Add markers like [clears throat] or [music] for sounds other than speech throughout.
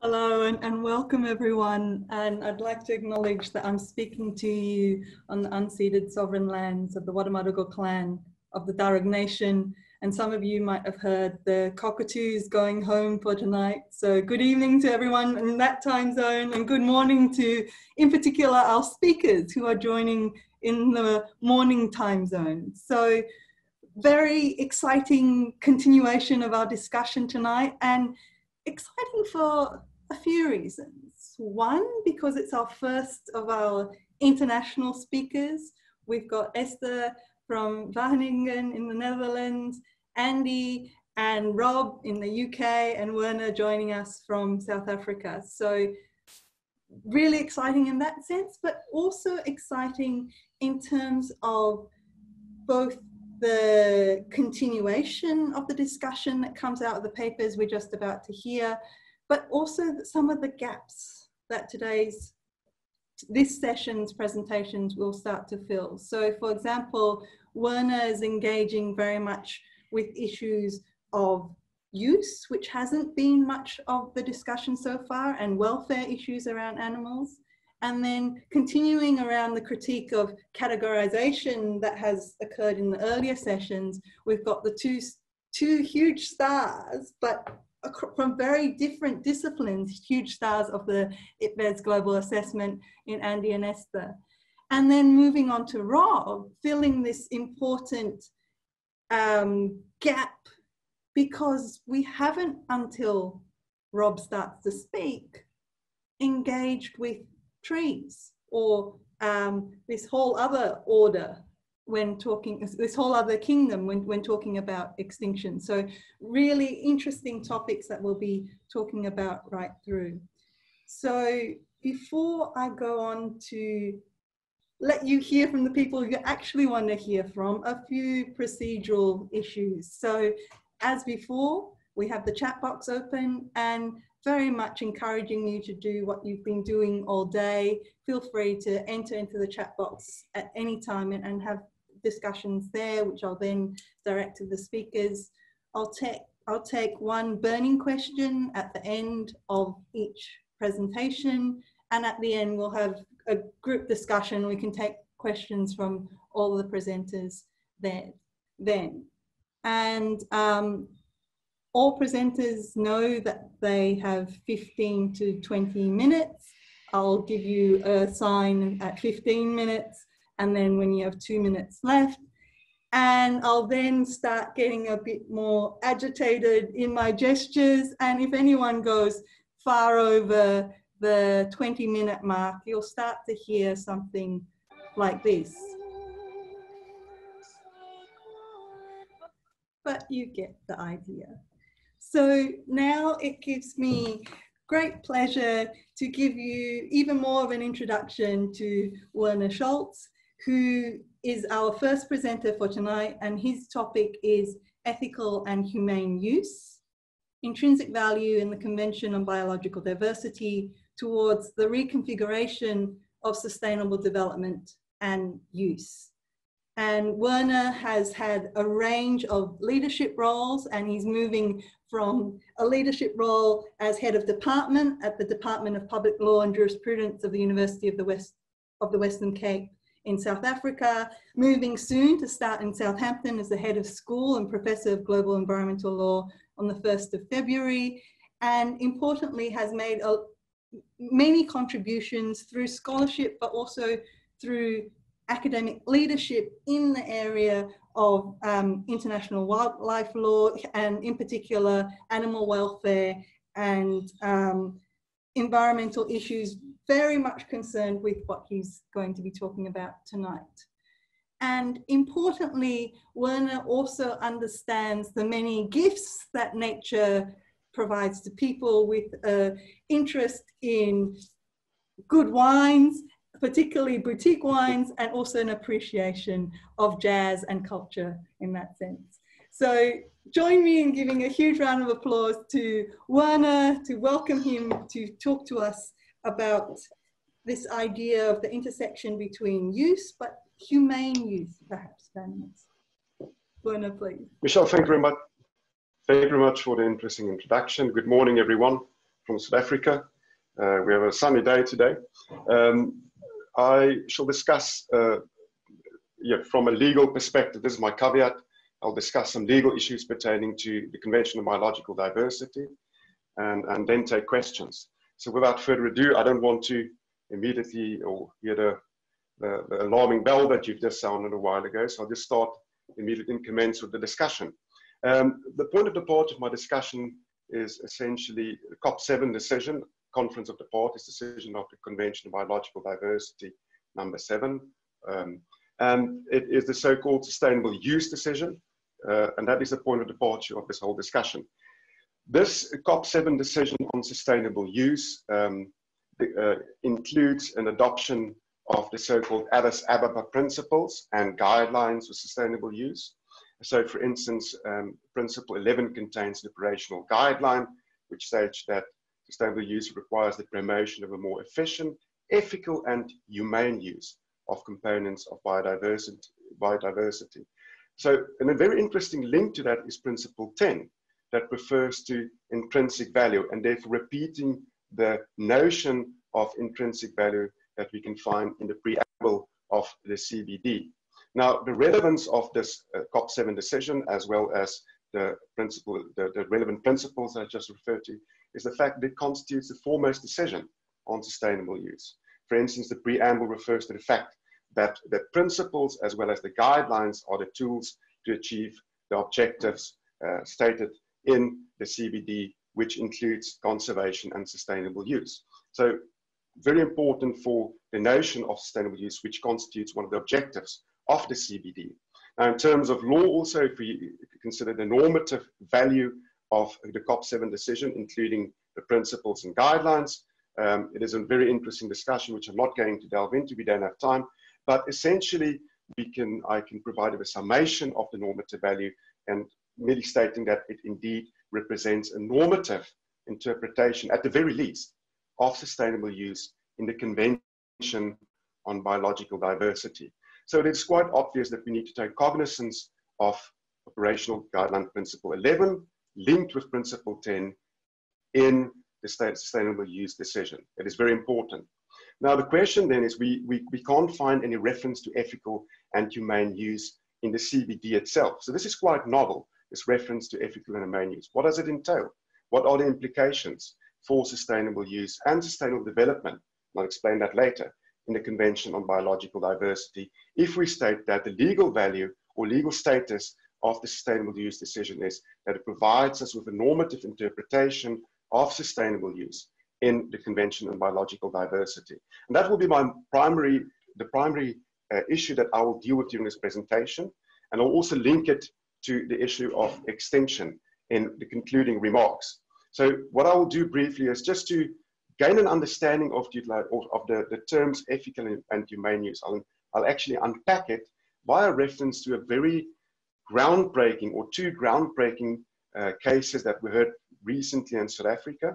Hello and, and welcome everyone. And I'd like to acknowledge that I'm speaking to you on the unceded sovereign lands of the Wadawurrung clan of the Darug Nation. And some of you might have heard the cockatoos going home for tonight. So good evening to everyone in that time zone and good morning to, in particular, our speakers who are joining in the morning time zone. So very exciting continuation of our discussion tonight and exciting for a few reasons. One, because it's our first of our international speakers. We've got Esther from Wageningen in the Netherlands, Andy and Rob in the UK, and Werner joining us from South Africa. So really exciting in that sense, but also exciting in terms of both the continuation of the discussion that comes out of the papers we're just about to hear, but also some of the gaps that today's this session's presentations will start to fill. So for example, Werner is engaging very much with issues of use, which hasn't been much of the discussion so far, and welfare issues around animals. And then continuing around the critique of categorization that has occurred in the earlier sessions, we've got the two, two huge stars, but from very different disciplines, huge stars of the IPBES global assessment in Andy and Esther. And then moving on to Rob, filling this important um, gap because we haven't until Rob starts to speak engaged with trees or um, this whole other order when talking, this whole other kingdom when, when talking about extinction. So really interesting topics that we'll be talking about right through. So before I go on to let you hear from the people you actually want to hear from, a few procedural issues. So as before, we have the chat box open and very much encouraging you to do what you've been doing all day. Feel free to enter into the chat box at any time and, and have discussions there, which I'll then direct to the speakers. I'll take, I'll take one burning question at the end of each presentation. And at the end, we'll have a group discussion. We can take questions from all the presenters there, then. And um, all presenters know that they have 15 to 20 minutes. I'll give you a sign at 15 minutes and then when you have two minutes left. And I'll then start getting a bit more agitated in my gestures. And if anyone goes far over the 20 minute mark, you'll start to hear something like this. But you get the idea. So now it gives me great pleasure to give you even more of an introduction to Werner Scholtz who is our first presenter for tonight, and his topic is ethical and humane use, intrinsic value in the Convention on Biological Diversity towards the reconfiguration of sustainable development and use. And Werner has had a range of leadership roles and he's moving from a leadership role as head of department at the Department of Public Law and Jurisprudence of the University of the West of the Western Cape in South Africa, moving soon to start in Southampton as the head of school and professor of global environmental law on the 1st of February, and importantly has made a, many contributions through scholarship, but also through academic leadership in the area of um, international wildlife law and in particular animal welfare and um, environmental issues very much concerned with what he's going to be talking about tonight. And importantly, Werner also understands the many gifts that nature provides to people with an interest in good wines, particularly boutique wines, and also an appreciation of jazz and culture in that sense. So join me in giving a huge round of applause to Werner to welcome him to talk to us about this idea of the intersection between use, but humane use, perhaps, animals. Werner, please. Michelle, thank you very much. Thank you very much for the interesting introduction. Good morning, everyone from South Africa. Uh, we have a sunny day today. Um, I shall discuss, uh, yeah, from a legal perspective, this is my caveat. I'll discuss some legal issues pertaining to the Convention on Biological Diversity and, and then take questions. So without further ado, I don't want to immediately or hear the, the, the alarming bell that you've just sounded a while ago. So I'll just start immediately and commence with the discussion. Um, the point of departure of my discussion is essentially COP7 decision, Conference of the Parties decision of the Convention on Biological Diversity number seven. Um, and it is the so-called sustainable use decision. Uh, and that is the point of departure of this whole discussion. This COP7 decision on sustainable use um, uh, includes an adoption of the so-called Addis Ababa principles and guidelines for sustainable use. So for instance, um, principle 11 contains an operational guideline, which states that sustainable use requires the promotion of a more efficient, ethical and humane use of components of biodiversity. biodiversity. So, and a very interesting link to that is principle 10 that refers to intrinsic value and therefore repeating the notion of intrinsic value that we can find in the preamble of the CBD. Now, the relevance of this uh, COP7 decision, as well as the principle, the, the relevant principles I just referred to, is the fact that it constitutes the foremost decision on sustainable use. For instance, the preamble refers to the fact that the principles as well as the guidelines are the tools to achieve the objectives uh, stated in the CBD, which includes conservation and sustainable use. So very important for the notion of sustainable use, which constitutes one of the objectives of the CBD. Now, in terms of law, also, if we consider the normative value of the COP7 decision, including the principles and guidelines, um, it is a very interesting discussion, which I'm not going to delve into. We don't have time. But essentially, we can, I can provide a summation of the normative value and merely stating that it indeed represents a normative interpretation, at the very least, of sustainable use in the Convention on Biological Diversity. So it is quite obvious that we need to take cognizance of operational guideline principle 11 linked with principle 10 in the sustainable use decision. It is very important. Now the question then is we, we, we can't find any reference to ethical and humane use in the CBD itself. So this is quite novel, this reference to ethical and humane use. What does it entail? What are the implications for sustainable use and sustainable development? I'll explain that later in the Convention on Biological Diversity if we state that the legal value or legal status of the sustainable use decision is that it provides us with a normative interpretation of sustainable use in the Convention on Biological Diversity. And that will be my primary, the primary uh, issue that I will deal with during this presentation. And I'll also link it to the issue of extinction in the concluding remarks. So what I will do briefly is just to gain an understanding of, the, of the, the terms ethical and humane use. I'll, I'll actually unpack it via reference to a very groundbreaking or two groundbreaking uh, cases that we heard recently in South Africa.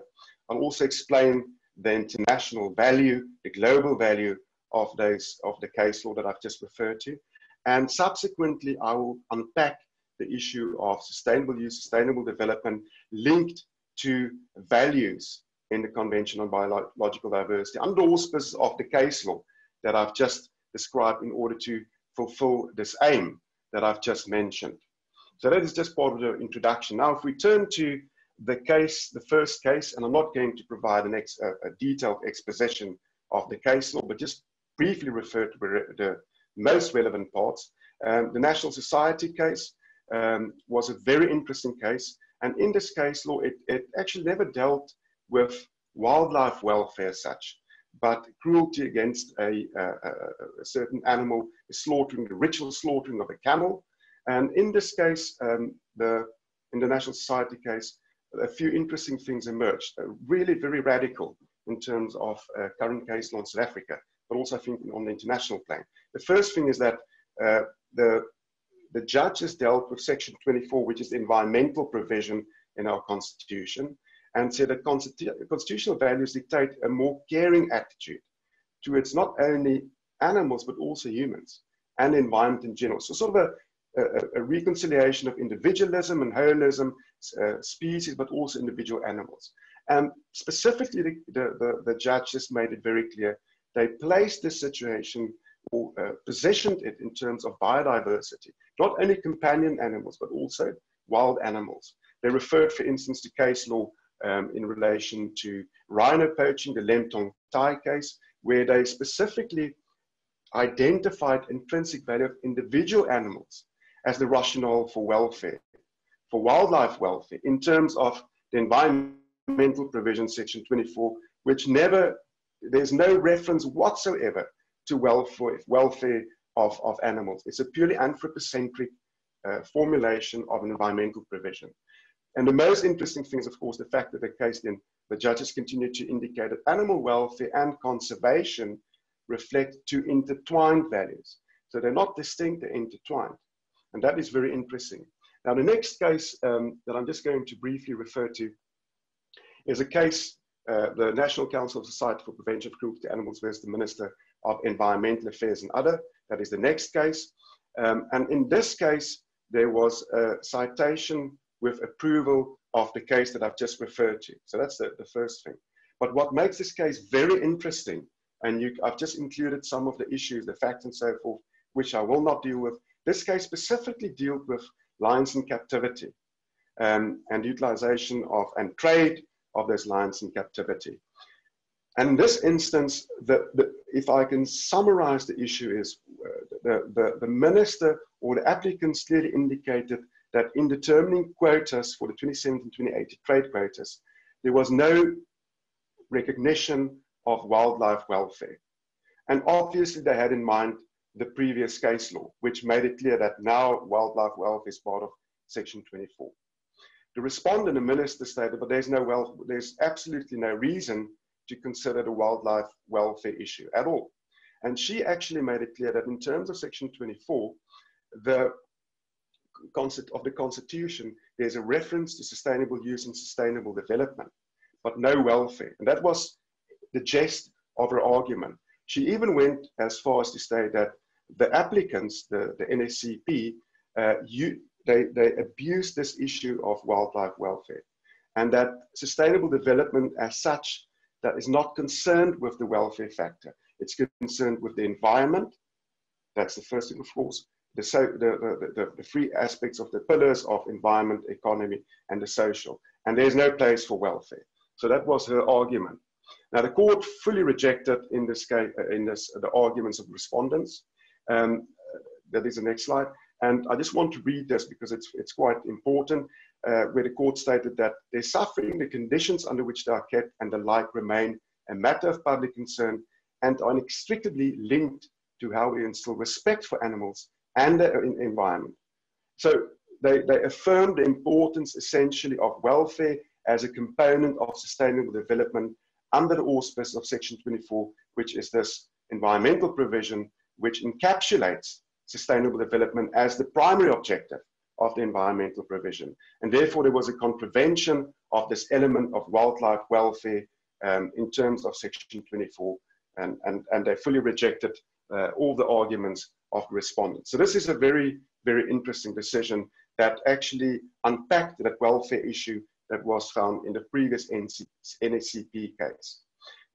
I'll also explain the international value, the global value of those of the case law that I've just referred to. And subsequently, I will unpack the issue of sustainable use, sustainable development linked to values in the Convention on Biological Diversity under auspices of the case law that I've just described in order to fulfill this aim that I've just mentioned. So that is just part of the introduction. Now, if we turn to the case, the first case, and I'm not going to provide an ex, a, a detailed exposition of the case law, but just briefly refer to the most relevant parts. Um, the National Society case um, was a very interesting case. And in this case law, it, it actually never dealt with wildlife welfare such, but cruelty against a, a, a, certain animal, slaughtering, the ritual slaughtering of a camel. And in this case, um, the International Society case, a few interesting things emerged, uh, really very radical in terms of uh, current case law in South Africa, but also I think on the international plane. The first thing is that uh, the, the judges dealt with section 24, which is environmental provision in our constitution, and said that constitutional values dictate a more caring attitude towards not only animals, but also humans and the environment in general. So sort of a, a, a reconciliation of individualism and holism, uh, species, but also individual animals. And specifically, the, the, the, the judge just made it very clear. They placed this situation uh, positioned it in terms of biodiversity, not only companion animals, but also wild animals. They referred, for instance, to case law um, in relation to rhino poaching, the Lemtong Tai case, where they specifically identified intrinsic value of individual animals as the rationale for welfare, for wildlife welfare, in terms of the environmental provision, section 24, which never, there's no reference whatsoever to welfare, welfare of, of animals. It's a purely anthropocentric uh, formulation of an environmental provision. And the most interesting thing is, of course, the fact that the case then the judges continue to indicate that animal welfare and conservation reflect two intertwined values. So they're not distinct, they're intertwined. And that is very interesting. Now, the next case um, that I'm just going to briefly refer to is a case, uh, the National Council of Society for Prevention of Cruelty to Animals versus the Minister of Environmental Affairs and Other. That is the next case. Um, and in this case, there was a citation with approval of the case that I've just referred to. So that's the, the first thing. But what makes this case very interesting, and you, I've just included some of the issues, the facts and so forth, which I will not deal with. This case specifically dealt with lions in captivity um, and utilization of and trade of those lions in captivity. And in this instance, the, the, if I can summarize the issue is uh, the, the, the minister or the applicants clearly indicated that in determining quotas for the 2017-2018 trade quotas, there was no recognition of wildlife welfare. And obviously they had in mind the previous case law, which made it clear that now wildlife welfare is part of section 24. The respondent, the minister stated, but there's no well, there's absolutely no reason to consider the wildlife welfare issue at all. And she actually made it clear that in terms of section 24, the concept of the constitution, there's a reference to sustainable use and sustainable development, but no welfare. And that was the gist of her argument. She even went as far as to say that the applicants, the, the NSCP, uh, you, they, they abuse this issue of wildlife welfare and that sustainable development as such that is not concerned with the welfare factor. It's concerned with the environment. That's the first thing, of course the, so, the, the, the, three aspects of the pillars of environment, economy, and the social. And there's no place for welfare. So that was her argument. Now the court fully rejected in this case, uh, in this, the arguments of respondents. Um, that is the next slide. And I just want to read this because it's, it's quite important, uh, where the court stated that their suffering, the conditions under which they are kept, and the like remain a matter of public concern and are inextricably linked to how we instill respect for animals and the environment. So they, they affirm the importance essentially of welfare as a component of sustainable development under the auspices of Section 24, which is this environmental provision which encapsulates sustainable development as the primary objective of the environmental provision. And therefore, there was a contravention of this element of wildlife welfare um, in terms of Section 24, and, and, and they fully rejected uh, all the arguments of the respondents. So this is a very, very interesting decision that actually unpacked that welfare issue that was found in the previous NSCP case.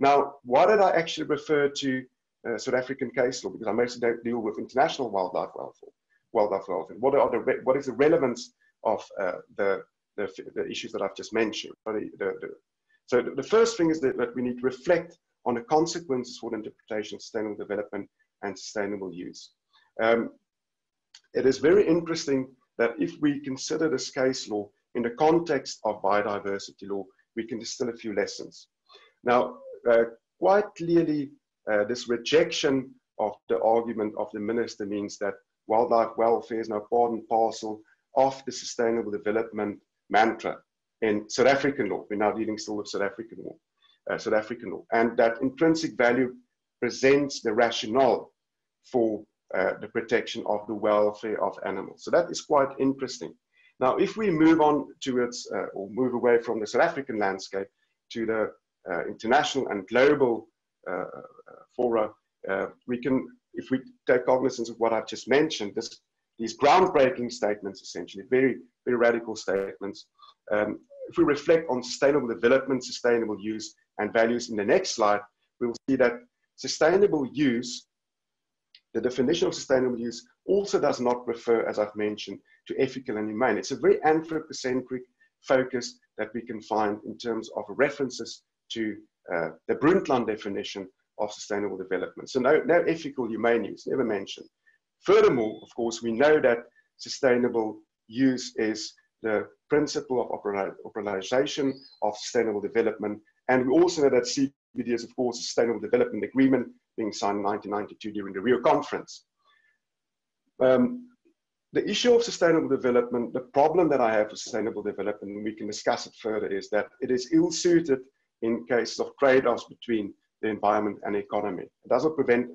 Now, why did I actually refer to uh, South African case law? Because I mostly deal with international wildlife welfare. Wildlife welfare. What, are the, what is the relevance of uh, the, the, the, issues that I've just mentioned? The, the, so the first thing is that, that we need to reflect on the consequences for the interpretation of sustainable development and sustainable use. Um, it is very interesting that if we consider this case law in the context of biodiversity law, we can distill a few lessons. Now, uh, quite clearly, uh, this rejection of the argument of the minister means that wildlife welfare is now part and parcel of the sustainable development mantra in South African law. We're now dealing still with South African law, uh, South African law, and that intrinsic value presents the rationale for uh, the protection of the welfare of animals. So that is quite interesting. Now, if we move on towards uh, or move away from the South African landscape to the uh, international and global uh, uh, fora, we can, if we take cognizance of what I've just mentioned, this, these groundbreaking statements, essentially very, very radical statements, um, if we reflect on sustainable development, sustainable use, and values in the next slide, we will see that sustainable use, the definition of sustainable use, also does not refer, as I've mentioned, to ethical and humane. It's a very anthropocentric focus that we can find in terms of references to uh, the Brundtland definition of sustainable development. So no, no ethical humane use, never mentioned. Furthermore, of course, we know that sustainable use is the principle of operationalization of sustainable development. And we also know that CBD is, of course, sustainable development agreement being signed in 1992 during the Rio conference. Um, the issue of sustainable development, the problem that I have with sustainable development, and we can discuss it further, is that it is ill-suited in cases of trade-offs between the environment and economy. It doesn't prevent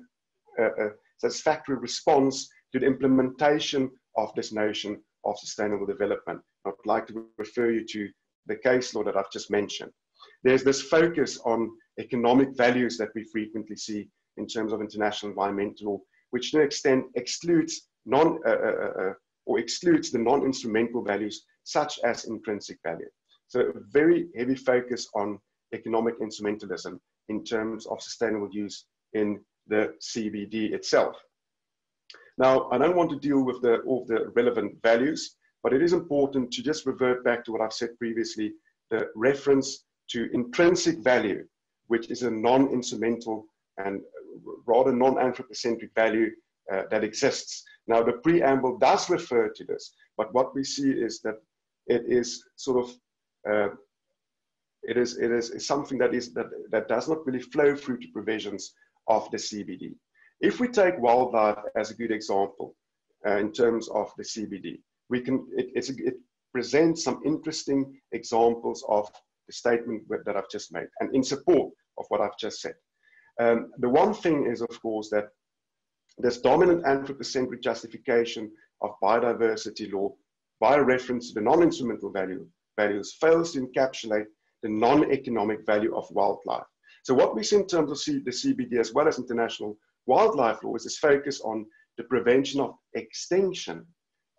a, a satisfactory response to the implementation of this notion of sustainable development. I'd like to refer you to the case law that I've just mentioned. There's this focus on economic values that we frequently see in terms of international environmental law, which to an extent excludes non uh, uh, uh, uh or excludes the non-instrumental values such as intrinsic value. So a very heavy focus on economic instrumentalism in terms of sustainable use in the CBD itself. Now, I don't want to deal with the, all the relevant values, but it is important to just revert back to what I've said previously, the reference to intrinsic value, which is a non-instrumental and rather non-anthropocentric value uh, that exists. Now, the preamble does refer to this, but what we see is that it is sort of uh, it is it is something that is that that does not really flow through to provisions of the CBD. If we take wildlife as a good example uh, in terms of the CBD, we can, it, it presents some interesting examples of the statement that I've just made and in support of what I've just said. Um, the one thing is, of course, that this dominant anthropocentric justification of biodiversity law by reference to the non-instrumental value, values fails to encapsulate the non-economic value of wildlife. So what we see in terms of C the CBD as well as international wildlife law is this focus on the prevention of extinction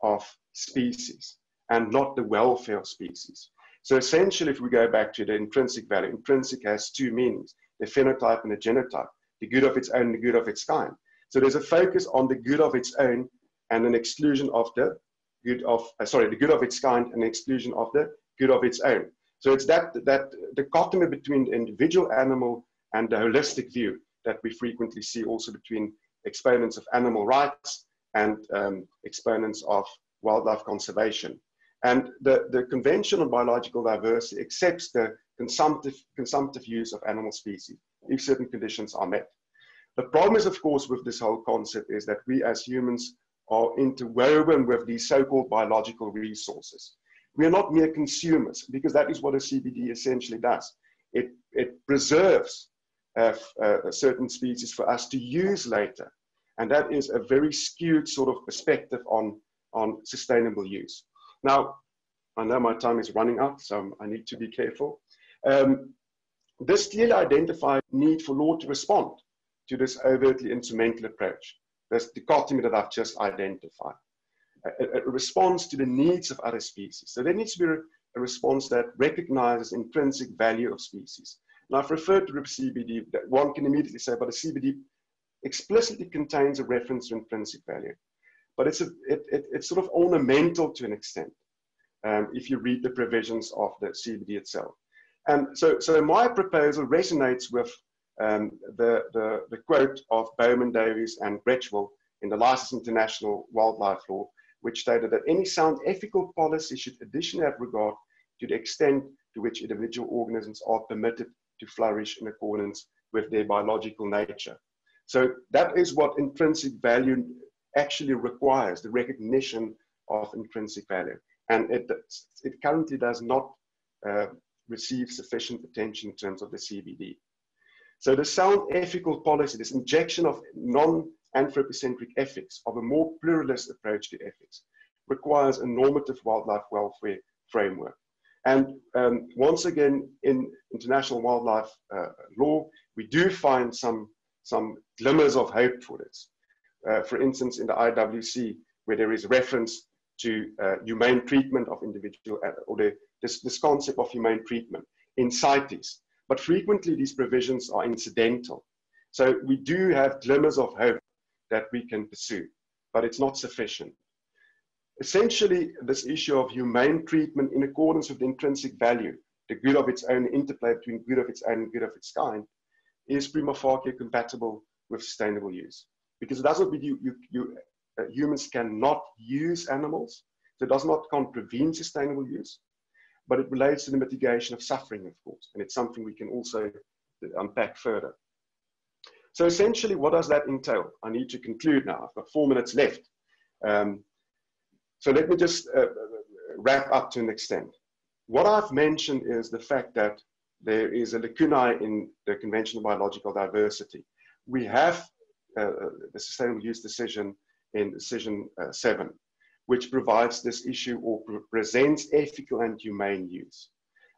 of species and not the welfare of species. So essentially, if we go back to the intrinsic value, intrinsic has two meanings, the phenotype and the genotype, the good of its own, the good of its kind. So there's a focus on the good of its own and an exclusion of the good of, uh, sorry, the good of its kind and exclusion of the good of its own. So it's that, that dichotomy between the individual animal and the holistic view that we frequently see also between exponents of animal rights and um, exponents of wildlife conservation. And the, the Convention on Biological Diversity accepts the consumptive, consumptive use of animal species if certain conditions are met. The problem is, of course, with this whole concept is that we as humans are interwoven with these so-called biological resources. We are not mere consumers because that is what a CBD essentially does. It, it preserves uh, uh, certain species for us to use later. And that is a very skewed sort of perspective on, on sustainable use. Now, I know my time is running out, so I need to be careful. Um, this clearly identifies need for law to respond to this overtly instrumental approach, this dichotomy that I've just identified. It, response to the needs of other species. So there needs to be a, a response that recognizes intrinsic value of species. Now, I've referred to the CBD that one can immediately say, but the CBD explicitly contains a reference to intrinsic value. But it's, a, it, it, it's sort of ornamental to an extent um, if you read the provisions of the CBD itself. And so, so my proposal resonates with um, the, the, the, quote of Bowman Davies and Redgwell in the Lyster's International Wildlife Law, which stated that any sound ethical policy should additionally have regard to the extent to which individual organisms are permitted to flourish in accordance with their biological nature. So that is what intrinsic value actually requires, the recognition of intrinsic value. And it, it currently does not uh, receive sufficient attention in terms of the CBD. So the sound ethical policy, this injection of non-anthropocentric ethics, of a more pluralist approach to ethics, requires a normative wildlife welfare framework. And um, once again, in international wildlife uh, law, we do find some, some glimmers of hope for this. Uh, for instance, in the IWC, where there is reference to uh, humane treatment of individual uh, or the, this, this concept of humane treatment in CITES. But frequently these provisions are incidental. So we do have glimmers of hope that we can pursue, but it's not sufficient. Essentially, this issue of humane treatment in accordance with the intrinsic value, the good of its own interplay between good of its own and good of its kind, is prima facie compatible with sustainable use. Because it doesn't mean you, you, you uh, humans cannot use animals, so it does not contravene sustainable use, but it relates to the mitigation of suffering, of course, and it's something we can also unpack further. So essentially, what does that entail? I need to conclude now. I've got four minutes left. Um, so let me just uh, wrap up to an extent. What I've mentioned is the fact that there is a lacunae in the Convention of Biological Diversity. We have uh, the sustainable use decision in decision uh, seven, which provides this issue or pre presents ethical and humane use.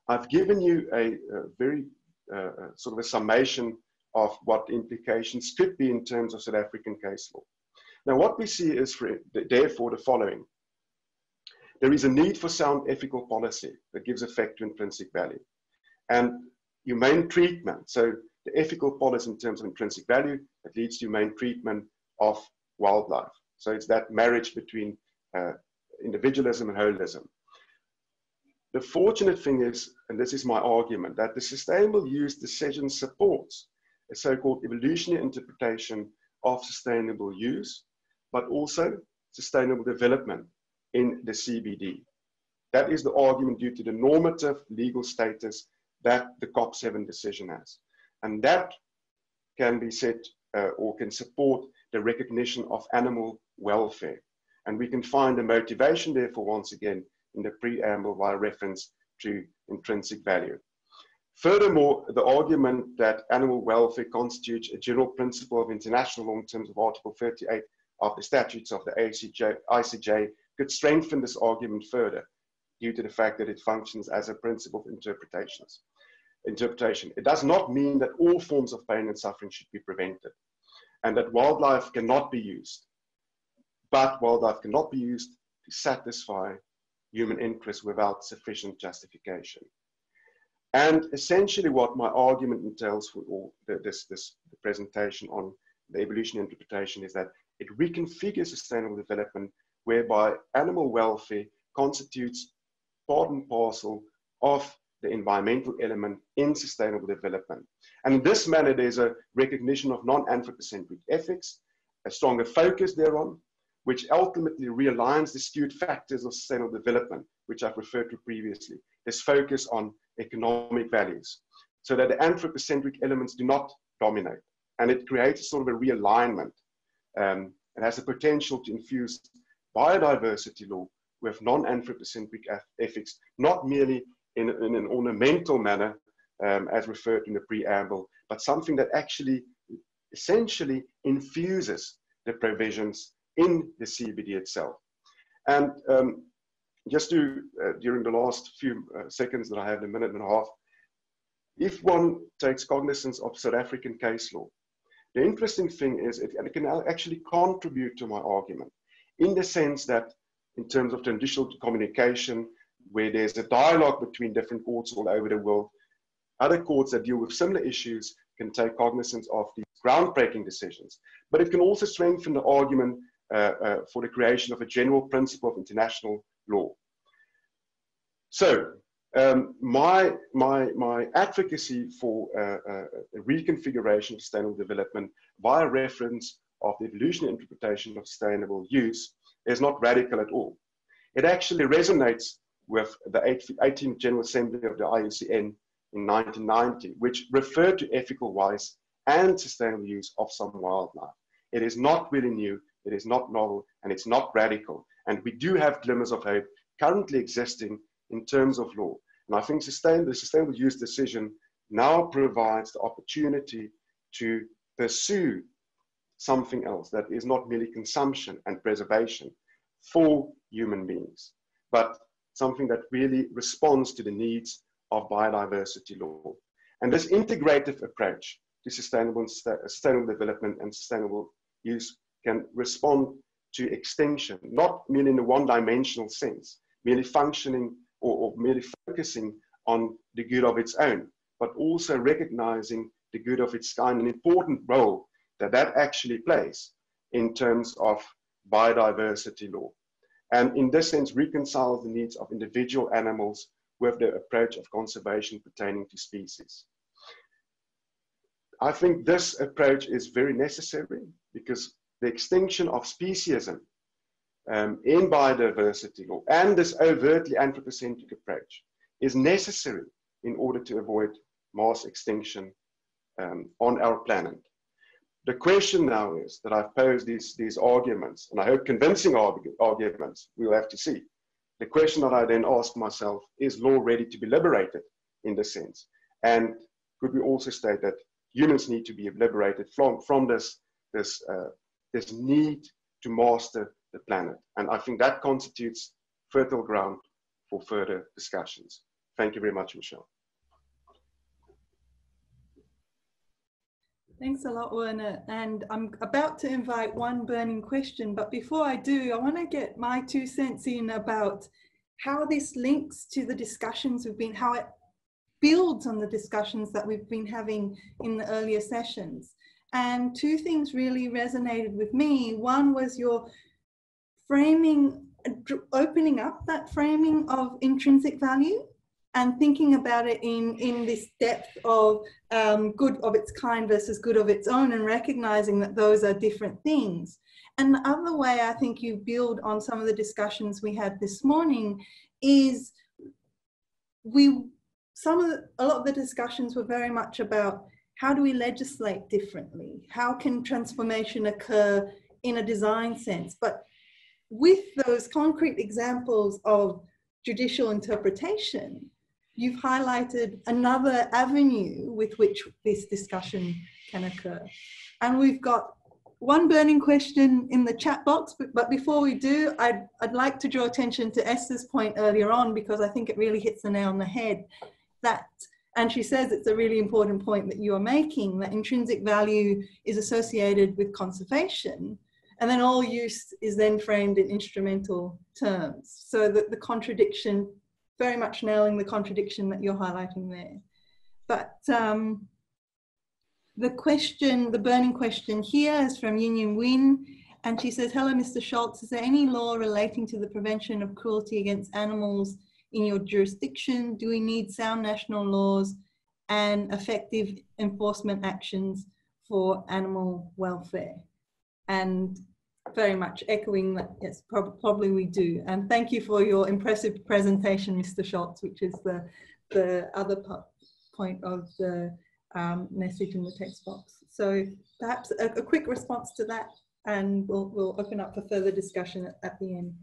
I've given you a, a very uh, uh sort of a summation of what implications could be in terms of South African case law. Now, what we see is for, therefore the following. There is a need for sound ethical policy that gives effect to intrinsic value. And humane treatment, so the ethical policy in terms of intrinsic value that leads to humane treatment of wildlife. So it's that marriage between uh, individualism and holism. The fortunate thing is, and this is my argument, that the sustainable use decision supports a so-called evolutionary interpretation of sustainable use, but also sustainable development in the CBD. That is the argument due to the normative legal status that the COP7 decision has. And that can be set uh, or can support the recognition of animal welfare. And we can find the motivation, therefore, once again, in the preamble by reference to intrinsic value. Furthermore, the argument that animal welfare constitutes a general principle of international law in terms of Article 38 of the statutes of the ICJ could strengthen this argument further due to the fact that it functions as a principle of interpretations. Interpretation. It does not mean that all forms of pain and suffering should be prevented and that wildlife cannot be used. But wildlife cannot be used to satisfy human interests without sufficient justification. And essentially what my argument entails for all this, this presentation on the evolution interpretation is that it reconfigures sustainable development whereby animal welfare constitutes part and parcel of the environmental element in sustainable development. And in this manner, there's a recognition of non-anthropocentric ethics, a stronger focus thereon, which ultimately realigns the skewed factors of sustainable development, which I've referred to previously. This focus on economic values, so that the anthropocentric elements do not dominate. And it creates sort of a realignment. Um, it has the potential to infuse biodiversity law with non-anthropocentric ethics, not merely in, in an ornamental manner, um, as referred in the preamble, but something that actually essentially infuses the provisions in the CBD itself. And um, just to, uh, during the last few uh, seconds that I have, a minute and a half, if one takes cognizance of South African case law, the interesting thing is it, it can actually contribute to my argument in the sense that in terms of traditional communication, where there's a dialogue between different courts all over the world. Other courts that deal with similar issues can take cognizance of these groundbreaking decisions. But it can also strengthen the argument for the creation of a general principle of international law. So, um, my, my, my advocacy for uh, uh a reconfiguration of sustainable development via reference of the evolutionary interpretation of sustainable use is not radical at all. It actually resonates with the 18th General Assembly of the IUCN in 1990, which referred to ethical wise and sustainable use of some wildlife. It is not really new, it is not novel, and it's not radical. And we do have glimmers of hope currently existing in terms of law. And I think sustain, the sustainable use decision now provides the opportunity to pursue something else that is not merely consumption and preservation for human beings, but something that really responds to the needs of biodiversity law. And this integrative approach to sustainable, sustainable development and sustainable use can respond to extinction, not merely in a one-dimensional sense, merely functioning or, or merely focusing on the good of its own, but also recognizing the good of its kind, an important role that that actually plays in terms of biodiversity law. And in this sense, reconcile the needs of individual animals with the approach of conservation pertaining to species. I think this approach is very necessary because the extinction of speciesism um, in biodiversity law and this overtly anthropocentric approach is necessary in order to avoid mass extinction um, on our planet. The question now is that I've posed these, these arguments, and I hope convincing argu arguments, we'll have to see. The question that I then ask myself, is law ready to be liberated in this sense? And could we also state that humans need to be liberated from, from this, this, uh, this need to master the planet? And I think that constitutes fertile ground for further discussions. Thank you very much, Michelle. Thanks a lot, Werner. And I'm about to invite one burning question, but before I do, I want to get my two cents in about how this links to the discussions we've been, how it builds on the discussions that we've been having in the earlier sessions. And two things really resonated with me. One was your framing, opening up that framing of intrinsic value and thinking about it in in this depth of um, good of its kind versus good of its own and recognizing that those are different things and the other way i think you build on some of the discussions we had this morning is we some of the, a lot of the discussions were very much about how do we legislate differently how can transformation occur in a design sense but with those concrete examples of judicial interpretation you've highlighted another avenue with which this discussion can occur. And we've got one burning question in the chat box, but, before we do, I'd, I'd like to draw attention to Esther's point earlier on because I think it really hits the nail on the head that, and she says it's a really important point that you are making, that intrinsic value is associated with conservation and then all use is then framed in instrumental terms. So that the contradiction very much nailing the contradiction that you're highlighting there. But um, the question, the burning question here is from Yin Win, and she says, hello, Mr. Scholtz, is there any law relating to the prevention of cruelty against animals in your jurisdiction? Do we need sound national laws and effective enforcement actions for animal welfare? And very much echoing that, yes, prob probably we do. And thank you for your impressive presentation, Mr. Scholtz, which is the, the other point of the um, message in the text box. So perhaps a, a, quick response to that and we'll, we'll open up for further discussion at, at the end.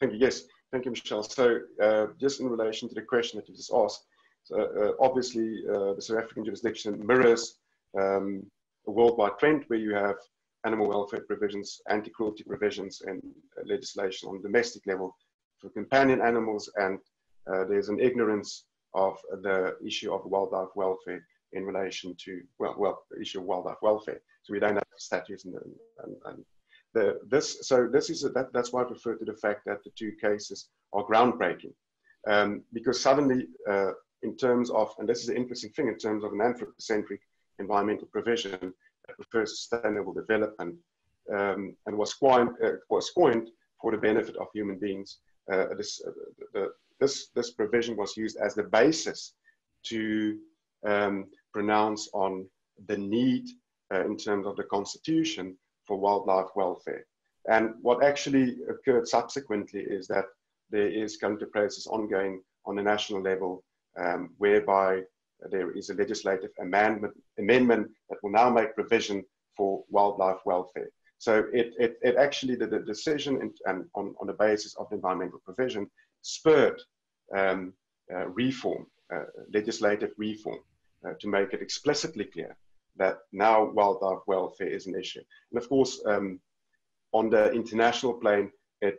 Thank you. Yes, thank you, Michelle. So uh, just in relation to the question that you just asked, so, uh, obviously uh, the South African jurisdiction mirrors um, a worldwide trend where you have animal welfare provisions, anti-cruelty provisions, and legislation on domestic level for companion animals. And uh, there's an ignorance of the issue of wildlife welfare in relation to, well, well the issue of wildlife welfare. So we don't have statutes and, and, and the, this, so this is, a, that, that's why I refer to the fact that the two cases are groundbreaking. Um, because suddenly, uh, in terms of, and this is an interesting thing in terms of an anthropocentric environmental provision, that prefers sustainable development um, and was coined, uh, was coined for the benefit of human beings. Uh, this, uh, the, this, this provision was used as the basis to um, pronounce on the need uh, in terms of the constitution for wildlife welfare. And what actually occurred subsequently is that there is currently a process ongoing on a national level um, whereby there is a legislative amendment, amendment that will now make provision for wildlife welfare. So it, it, it actually, the, the decision in, um, on, on the basis of the environmental provision spurred um, uh, reform, uh, legislative reform, uh, to make it explicitly clear that now wildlife welfare is an issue. And of course, um, on the international plane, it,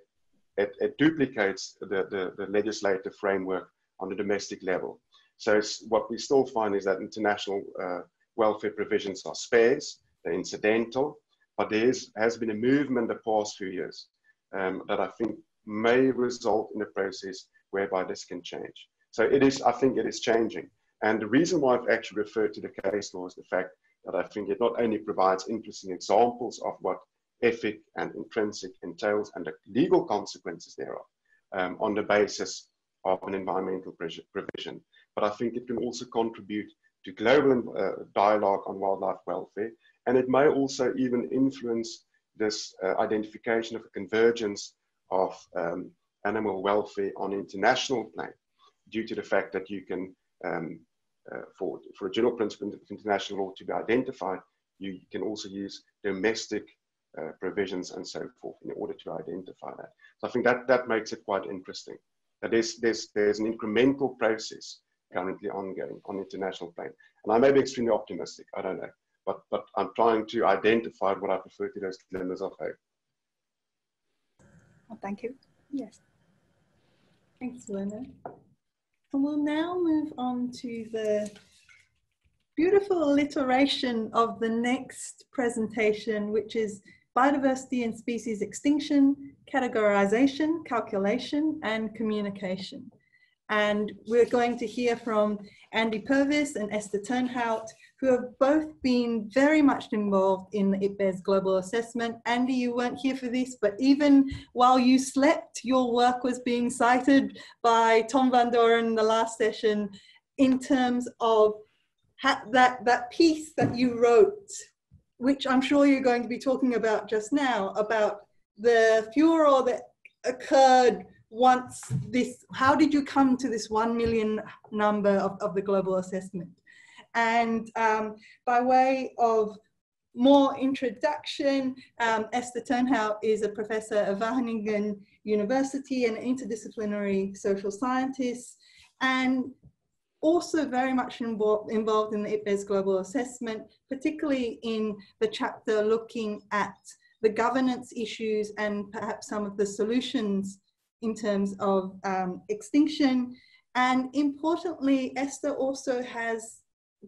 it, it duplicates the, the, the legislative framework on the domestic level. So what we still find is that international uh, welfare provisions are sparse, they're incidental, but there is, has been a movement the past few years um, that I think may result in a process whereby this can change. So it is, I think it is changing. And the reason why I've actually referred to the case law is the fact that I think it not only provides interesting examples of what ethic and intrinsic entails and the legal consequences thereof um, on the basis of an environmental provision, but I think it can also contribute to global uh, dialogue on wildlife welfare, and it may also even influence this uh, identification of a convergence of um, animal welfare on international plane due to the fact that you can, um, for, for a general principle of international law to be identified, you, you can also use domestic uh, provisions and so forth in order to identify that. So I think that, that makes it quite interesting. That there's, there's, there's an incremental process currently ongoing on the international plane. And I may be extremely optimistic, I don't know, but, but I'm trying to identify what I prefer to those glimmers of hope. Well, thank you. Yes. Thanks, Werner. And we'll now move on to the beautiful alliteration of the next presentation, which is biodiversity and species extinction, categorization, calculation, and communication. And we're going to hear from Andy Purvis and Esther Turnhout, who have both been very much involved in the IPBES global assessment. Andy, you weren't here for this, but even while you slept, your work was being cited by Thom van Dooren in the last session in terms of that, that piece that you wrote, which I'm sure you're going to be talking about just now, about the furor that occurred once this, how did you come to this 1 million number of, of the global assessment? And um, by way of more introduction, um, Esther Turnhout is a professor at Wageningen University and interdisciplinary social scientist, and also very much involved, involved in the IPBES global assessment, particularly in the chapter looking at the governance issues and perhaps some of the solutions in terms of um, extinction. And importantly, Esther also has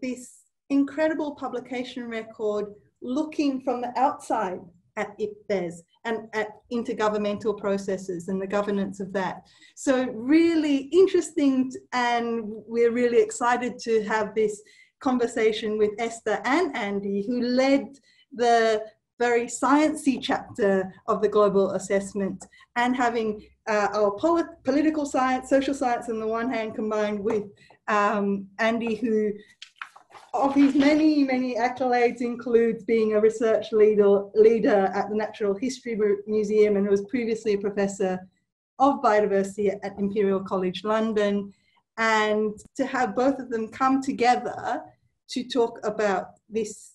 this incredible publication record looking from the outside at IPBES and at intergovernmental processes and the governance of that. So really interesting and we're really excited to have this conversation with Esther and Andy who led the very sciencey chapter of the global assessment and having uh, our polit political science, social science on the one hand combined with um, Andy who of his many, many accolades includes being a research leader, leader at the Natural History Museum and was previously a professor of biodiversity at Imperial College London. And to have both of them come together to talk about this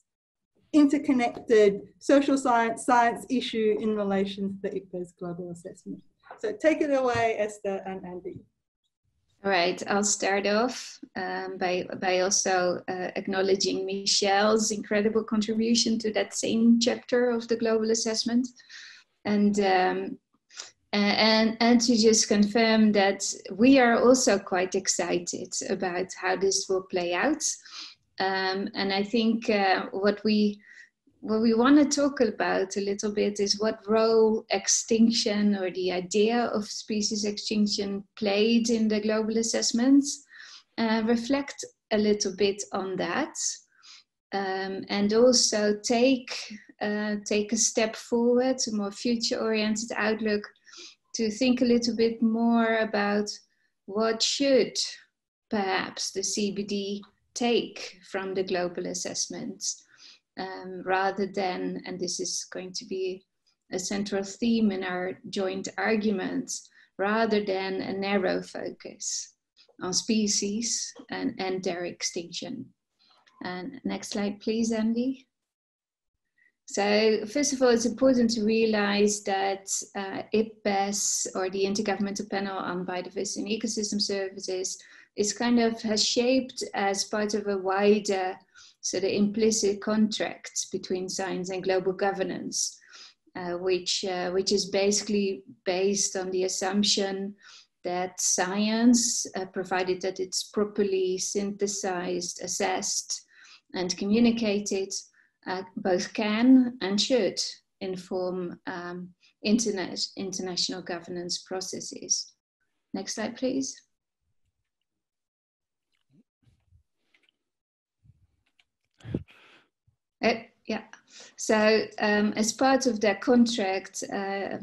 interconnected social science, science issue in relation to the IPBES global assessment. So take it away, Esther and Andy. All right, I'll start off um, by, by also uh, acknowledging Michelle's incredible contribution to that same chapter of the global assessment. And, um, and, and to just confirm that we are also quite excited about how this will play out. Um, and I think uh, what we what we want to talk about a little bit is what role extinction or the idea of species extinction played in the global assessments. Uh, reflect a little bit on that. Um, and also take uh, take a step forward, a more future-oriented outlook, to think a little bit more about what should perhaps the CBD take from the global assessments um, rather than, and this is going to be a central theme in our joint arguments, rather than a narrow focus on species and, and their extinction. And next slide, please, Andy. So first of all, it's important to realize that uh, IPBES, or the Intergovernmental Panel on Biodiversity and Ecosystem Services, is kind of has shaped as part of a wider so the implicit contract between science and global governance, uh, which, uh, which is basically based on the assumption that science, uh, provided that it's properly synthesized, assessed, and communicated, uh, both can and should inform um, internet, international governance processes. Next slide, please. Uh, yeah, so um, as part of their contract, uh,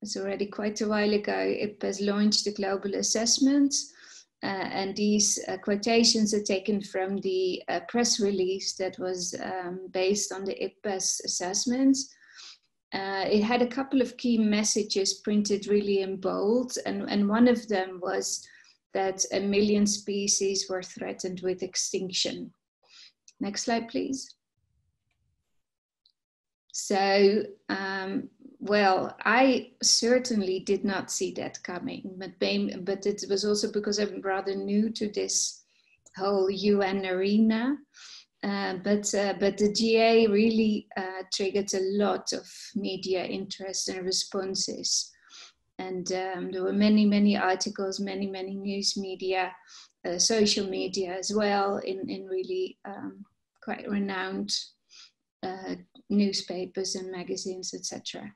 it's already quite a while ago, IPBES launched the global assessment. Uh, and these uh, quotations are taken from the uh, press release that was um, based on the IPBES assessment. Uh, it had a couple of key messages printed really in bold, and, and one of them was that a million species were threatened with extinction. Next slide, please. So, um, well, I certainly did not see that coming, but, but it was also because I'm rather new to this whole UN arena. Uh, but uh, but the GA really uh, triggered a lot of media interest and responses, and um, there were many many articles, many many news media, uh, social media as well, in in really um, quite renowned uh, newspapers and magazines, etc.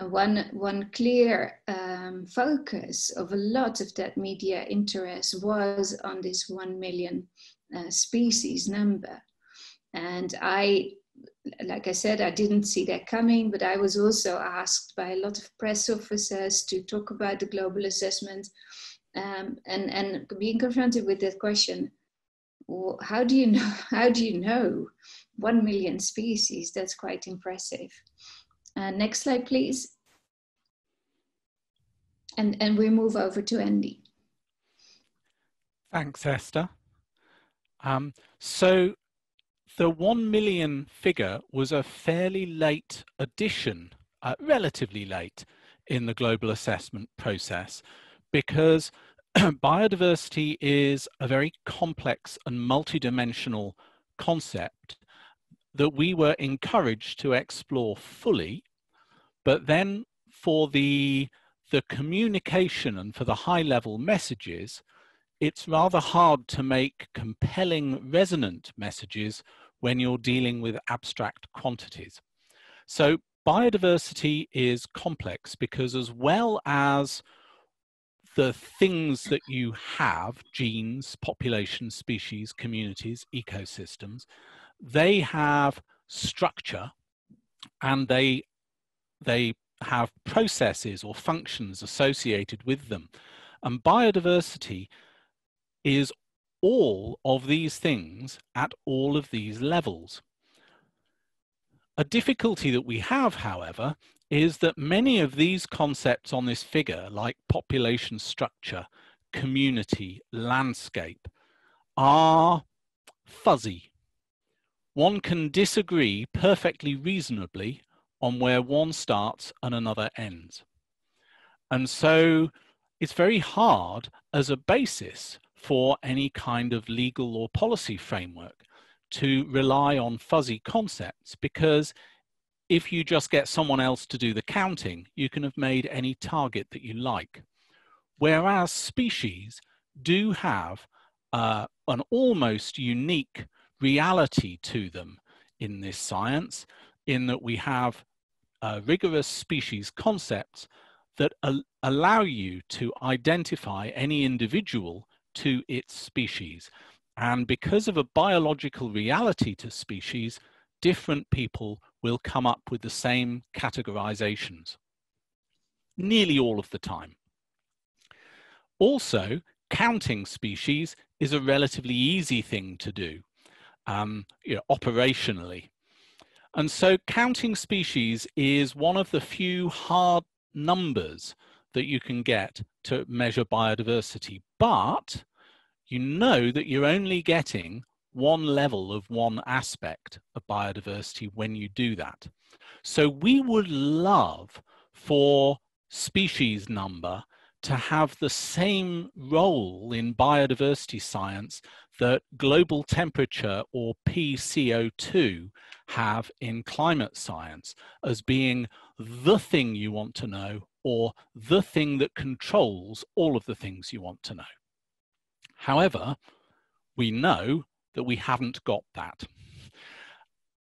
One, one clear um, focus of a lot of that media interest was on this 1 million uh, species number. And I, like I said, I didn't see that coming, but I was also asked by a lot of press officers to talk about the global assessment um, and, and being confronted with that question, how do you know, [laughs] how do you know 1 million species. That's quite impressive. Uh, next slide, please. And, and we move over to Andy. Thanks, Esther. Um, so the 1 million figure was a fairly late addition, uh, relatively late, in the global assessment process because [clears throat] biodiversity is a very complex and multidimensional concept that we were encouraged to explore fully, but then for the, the communication and for the high level messages, it's rather hard to make compelling resonant messages when you're dealing with abstract quantities. So biodiversity is complex because as well as the things that you have, genes, population, species, communities, ecosystems, they have structure and they they have processes or functions associated with them. And biodiversity is all of these things at all of these levels. A difficulty that we have however is that many of these concepts on this figure like population structure community landscape are fuzzy one can disagree perfectly reasonably on where one starts and another ends. And so it's very hard as a basis for any kind of legal or policy framework to rely on fuzzy concepts because if you just get someone else to do the counting, you can have made any target that you like. Whereas species do have uh, an almost unique reality to them in this science, in that we have uh, rigorous species concepts that al allow you to identify any individual to its species. And because of a biological reality to species, different people will come up with the same categorizations, nearly all of the time. Also, counting species is a relatively easy thing to do um, you know, operationally. And so counting species is one of the few hard numbers that you can get to measure biodiversity. But you know that you're only getting one level of one aspect of biodiversity when you do that. So we would love for species number to have the same role in biodiversity science that global temperature or PCO2 have in climate science as being the thing you want to know or the thing that controls all of the things you want to know. However, we know that we haven't got that.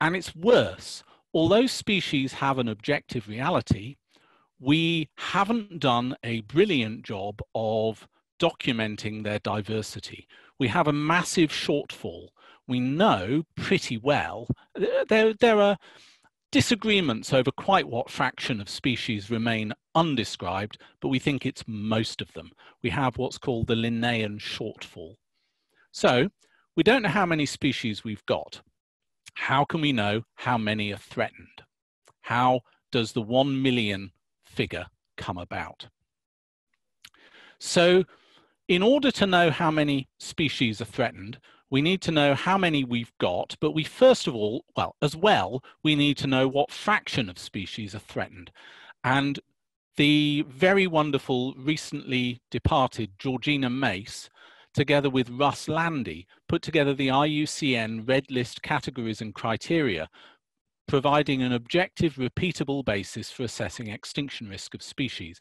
And it's worse. Although species have an objective reality, we haven't done a brilliant job of documenting their diversity. We have a massive shortfall. We know pretty well there, there are disagreements over quite what fraction of species remain undescribed, but we think it's most of them. We have what's called the Linnaean shortfall. So we don't know how many species we've got. How can we know how many are threatened? How does the 1 million figure come about? So in order to know how many species are threatened, we need to know how many we've got, but we first of all, well, as well, we need to know what fraction of species are threatened. And the very wonderful, recently departed Georgina Mace, together with Russ Lande, put together the IUCN Red List categories and criteria, providing an objective, repeatable basis for assessing extinction risk of species.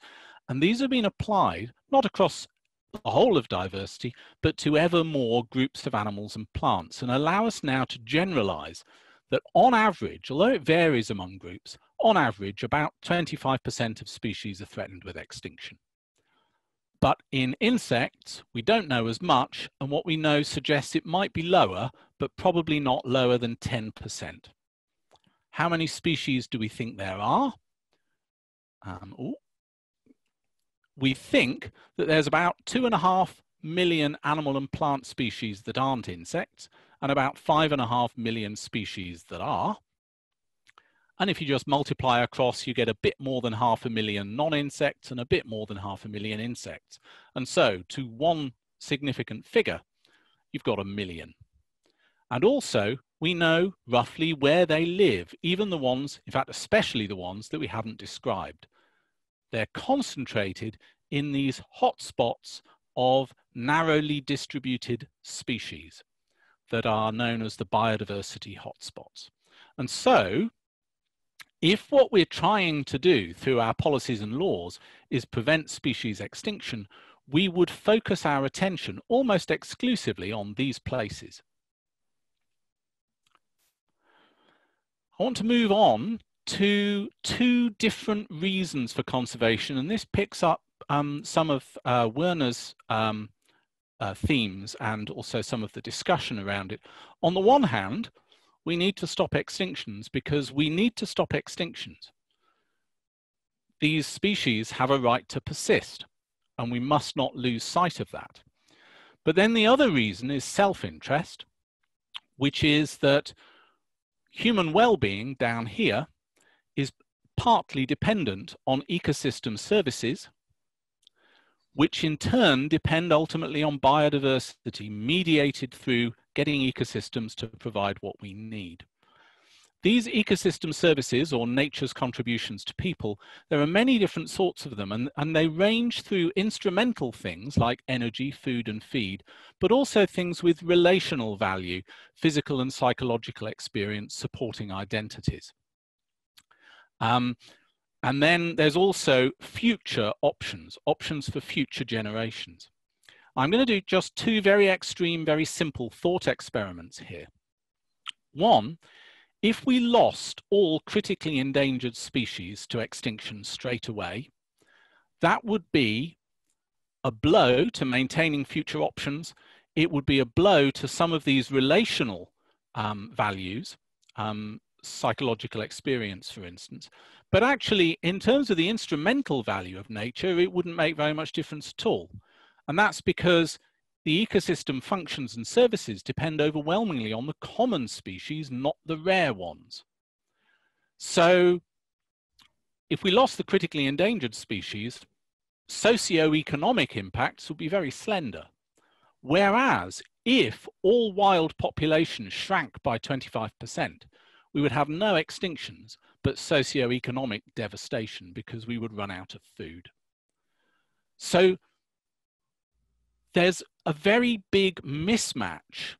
And these have been applied not across the whole of diversity, but to ever more groups of animals and plants, and allow us now to generalize that on average, although it varies among groups, on average, about 25% of species are threatened with extinction. But in insects, we don't know as much, and what we know suggests it might be lower, but probably not lower than 10%. How many species do we think there are? Um, we think that there's about two and a half million animal and plant species that aren't insects and about five and a half million species that are. And if you just multiply across, you get a bit more than half a million non-insects and a bit more than half a million insects. And so to one significant figure, you've got a million. And also, we know roughly where they live, even the ones, in fact, especially the ones that we haven't described. They're concentrated in these hotspots of narrowly distributed species that are known as the biodiversity hotspots. And so, if what we're trying to do through our policies and laws is prevent species extinction, we would focus our attention almost exclusively on these places. I want to move on to two different reasons for conservation, and this picks up um, some of uh, Werner's um, uh, themes and also some of the discussion around it. On the one hand, we need to stop extinctions because we need to stop extinctions. These species have a right to persist, and we must not lose sight of that. But then the other reason is self-interest, which is that human well-being down here is partly dependent on ecosystem services, which in turn depend ultimately on biodiversity mediated through getting ecosystems to provide what we need. These ecosystem services or nature's contributions to people, there are many different sorts of them and, and they range through instrumental things like energy, food and feed, but also things with relational value, physical and psychological experience supporting identities. Um, and then there's also future options, options for future generations. I'm going to do just two very extreme, very simple thought experiments here. One, if we lost all critically endangered species to extinction straight away, that would be a blow to maintaining future options. It would be a blow to some of these relational um, values, um, psychological experience, for instance. But actually, in terms of the instrumental value of nature, it wouldn't make very much difference at all. And that's because the ecosystem functions and services depend overwhelmingly on the common species, not the rare ones. So if we lost the critically endangered species, socio-economic impacts would be very slender. Whereas if all wild populations shrank by 25%, we would have no extinctions, but socio-economic devastation because we would run out of food. So there's a very big mismatch.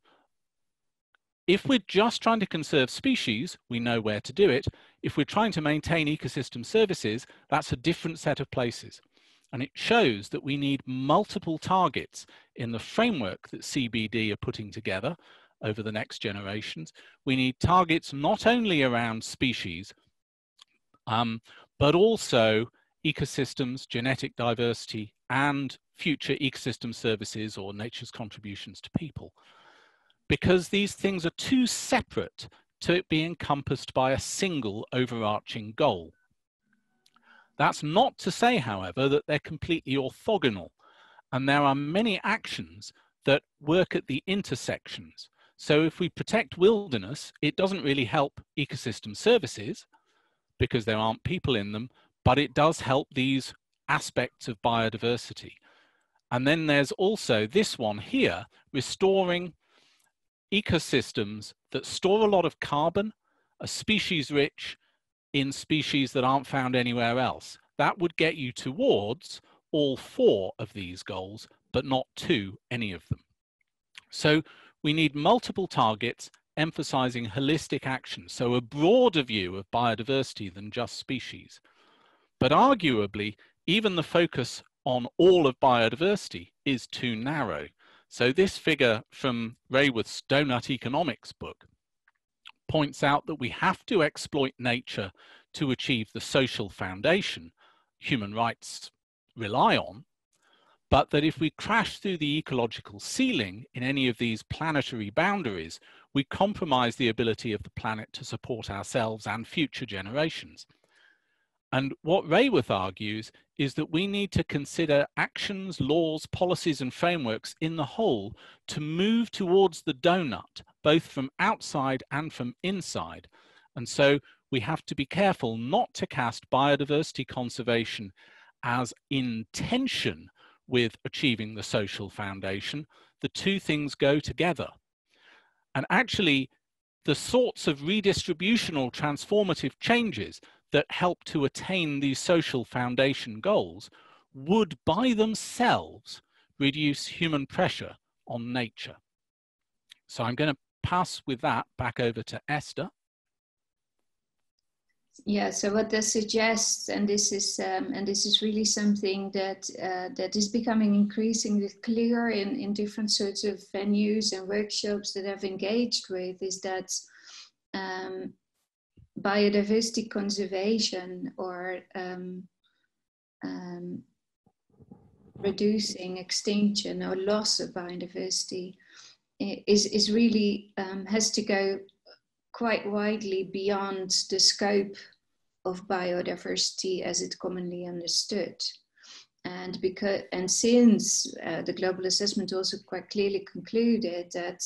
If we're just trying to conserve species, we know where to do it. If we're trying to maintain ecosystem services, that's a different set of places. And it shows that we need multiple targets in the framework that CBD are putting together over the next generations. We need targets not only around species, um, but also ecosystems, genetic diversity, and future ecosystem services or nature's contributions to people. Because these things are too separate to be encompassed by a single overarching goal. That's not to say, however, that they're completely orthogonal, and there are many actions that work at the intersections. So if we protect wilderness, it doesn't really help ecosystem services because there aren't people in them, but it does help these aspects of biodiversity. And then there's also this one here, restoring ecosystems that store a lot of carbon, are species rich in species that aren't found anywhere else. That would get you towards all four of these goals, but not to any of them. So we need multiple targets emphasizing holistic action, so a broader view of biodiversity than just species. But arguably, even the focus on all of biodiversity is too narrow. So this figure from Raworth's Doughnut Economics book points out that we have to exploit nature to achieve the social foundation human rights rely on, but that if we crash through the ecological ceiling in any of these planetary boundaries, we compromise the ability of the planet to support ourselves and future generations. And what Raworth argues is that we need to consider actions, laws, policies, and frameworks in the whole to move towards the donut, both from outside and from inside. And so we have to be careful not to cast biodiversity conservation as in tension with achieving the social foundation. The two things go together. And actually, the sorts of redistributional transformative changes that help to attain these social foundation goals would by themselves reduce human pressure on nature. So I'm going to pass with that back over to Esther. Yeah, so what this suggests, and this is um, and this is really something that uh, that is becoming increasingly clear in, in different sorts of venues and workshops that I've engaged with, is that um, biodiversity conservation or um, um, reducing extinction or loss of biodiversity is, is really um, has to go quite widely beyond the scope of biodiversity as it's commonly understood. And because and since uh, the global assessment also quite clearly concluded that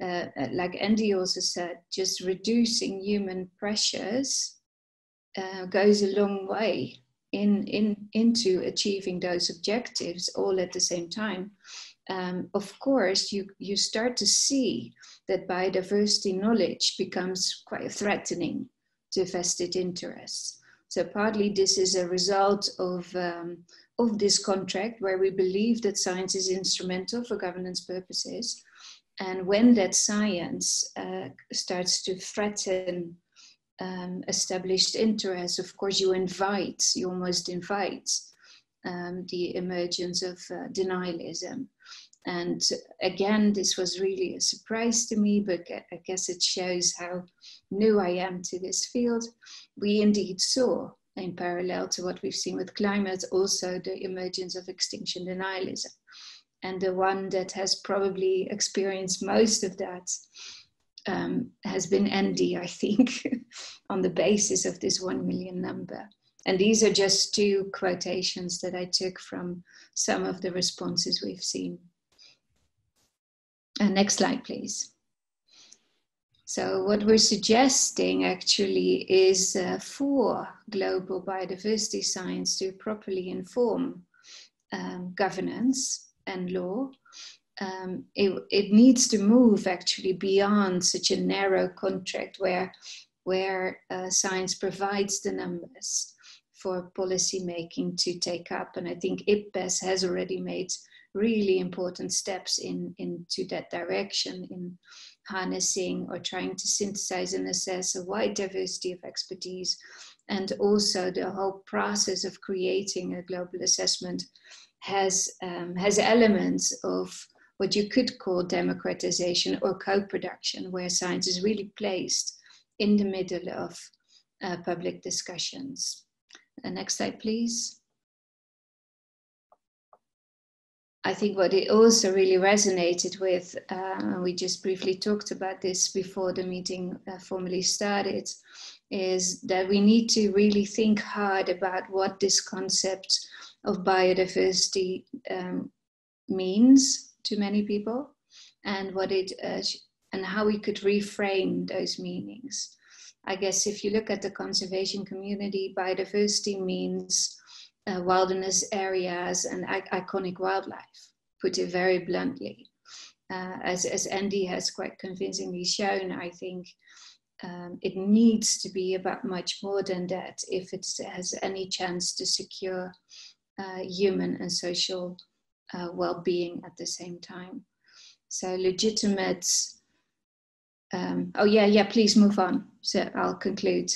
uh, uh, like Andy also said, just reducing human pressures uh, goes a long way in, in, into achieving those objectives all at the same time. Um, of course, you, you start to see that biodiversity knowledge becomes quite threatening to vested interests. So partly this is a result of, um, of this contract where we believe that science is instrumental for governance purposes, and when that science uh, starts to threaten um, established interests, of course, you invite, you almost invite um, the emergence of uh, denialism. And again, this was really a surprise to me, but I guess it shows how new I am to this field. We indeed saw, in parallel to what we've seen with climate, also the emergence of extinction denialism and the one that has probably experienced most of that um, has been Andy, I think, [laughs] on the basis of this 1 million number. And these are just two quotations that I took from some of the responses we've seen. Uh, next slide, please. So, what we're suggesting actually is uh, for global biodiversity science to properly inform um, governance and law, um, it, it needs to move actually beyond such a narrow contract where, where uh, science provides the numbers for policy making to take up. And I think IPBES has already made really important steps in into that direction in harnessing or trying to synthesize and assess a wide diversity of expertise and also the whole process of creating a global assessment has um, has elements of what you could call democratization or co-production, where science is really placed in the middle of uh, public discussions. Next slide, please. I think what it also really resonated with, uh, we just briefly talked about this before the meeting uh, formally started, is that we need to really think hard about what this concept of biodiversity um, means to many people and what it uh, and how we could reframe those meanings. I guess if you look at the conservation community, biodiversity means uh, wilderness areas and iconic wildlife, put it very bluntly. Uh, as, as Andy has quite convincingly shown, I think um, it needs to be about much more than that if it has any chance to secure uh, human and social uh, well-being at the same time. So legitimate. Um, oh yeah, yeah. Please move on. So I'll conclude.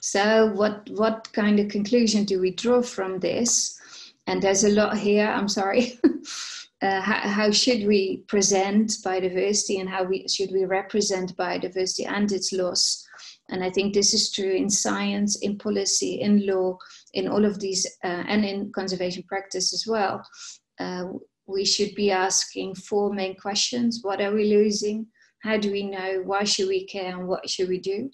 So what what kind of conclusion do we draw from this? And there's a lot here. I'm sorry. [laughs] uh, how, how, should we present biodiversity and how we should we represent biodiversity and its loss? And I think this is true in science, in policy, in law, in all of these, uh, and in conservation practice as well. Uh, we should be asking four main questions: What are we losing? How do we know? Why should we care? And what should we do?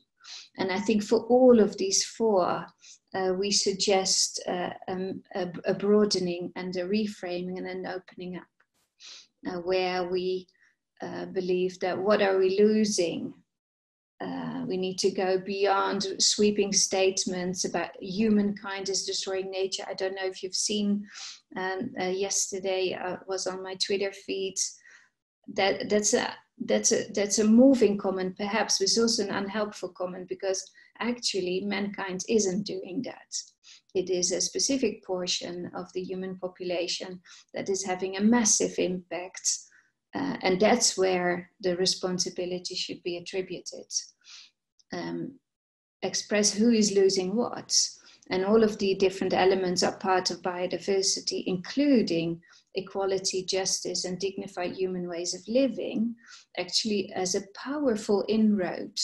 And I think for all of these four, uh, we suggest uh, um, a, a, broadening and a reframing and an opening up, uh, where we uh, believe that what are we losing? Uh, we need to go beyond sweeping statements about humankind is destroying nature. I don't know if you've seen. Um, uh, yesterday was on my Twitter feed. That that's a that's a that's a moving comment. Perhaps it's also an unhelpful comment because actually mankind isn't doing that. It is a specific portion of the human population that is having a massive impact uh, and that's where the responsibility should be attributed. Um, express who is losing what. And all of the different elements are part of biodiversity including equality, justice, and dignified human ways of living actually as a powerful inroad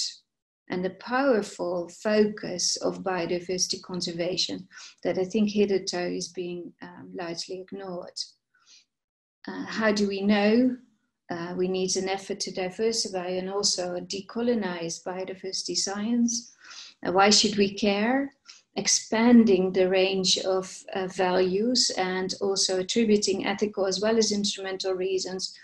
and a powerful focus of biodiversity conservation that I think hitherto is being um, largely ignored. Uh, how do we know? Uh, we need an effort to diversify and also decolonize biodiversity science. Uh, why should we care? Expanding the range of uh, values and also attributing ethical as well as instrumental reasons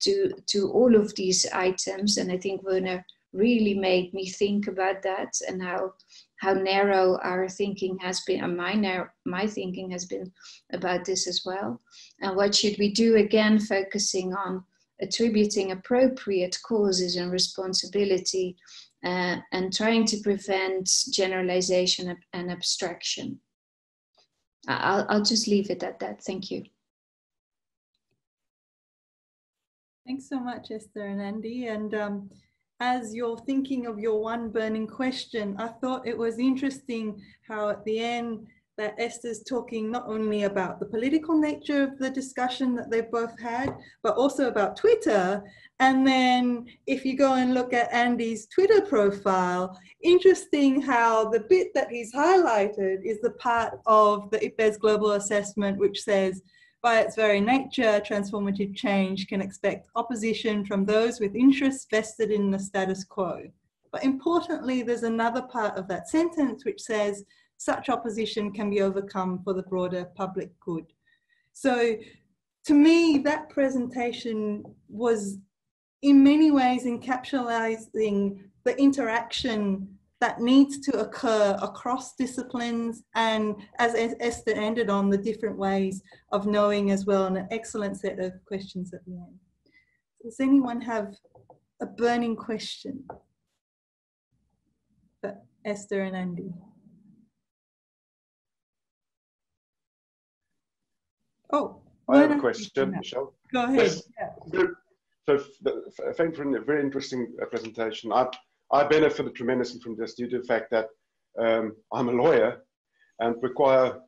to, to all of these items. And I think Werner really made me think about that and how how narrow our thinking has been and my narrow, my thinking has been about this as well and what should we do again focusing on attributing appropriate causes and responsibility uh, and trying to prevent generalization and abstraction. I'll, I'll just leave it at that. Thank you. Thanks so much, Esther and Andy. And um, as you're thinking of your one burning question, I thought it was interesting how at the end that Esther's talking not only about the political nature of the discussion that they've both had, but also about Twitter. And then if you go and look at Andy's Twitter profile, interesting how the bit that he's highlighted is the part of the IPBES global assessment, which says, by its very nature, transformative change can expect opposition from those with interests vested in the status quo. But importantly, there's another part of that sentence which says, such opposition can be overcome for the broader public good. So to me, that presentation was in many ways encapsulating the interaction that needs to occur across disciplines and as Esther ended on the different ways of knowing as well and an excellent set of questions at the end. Does anyone have a burning question for Esther and Andy? Oh, I have a question, Michelle. Go ahead. Yeah. So, thank you for a very interesting uh, presentation. I, I benefited tremendously from this due to the fact that um, I'm a lawyer and require,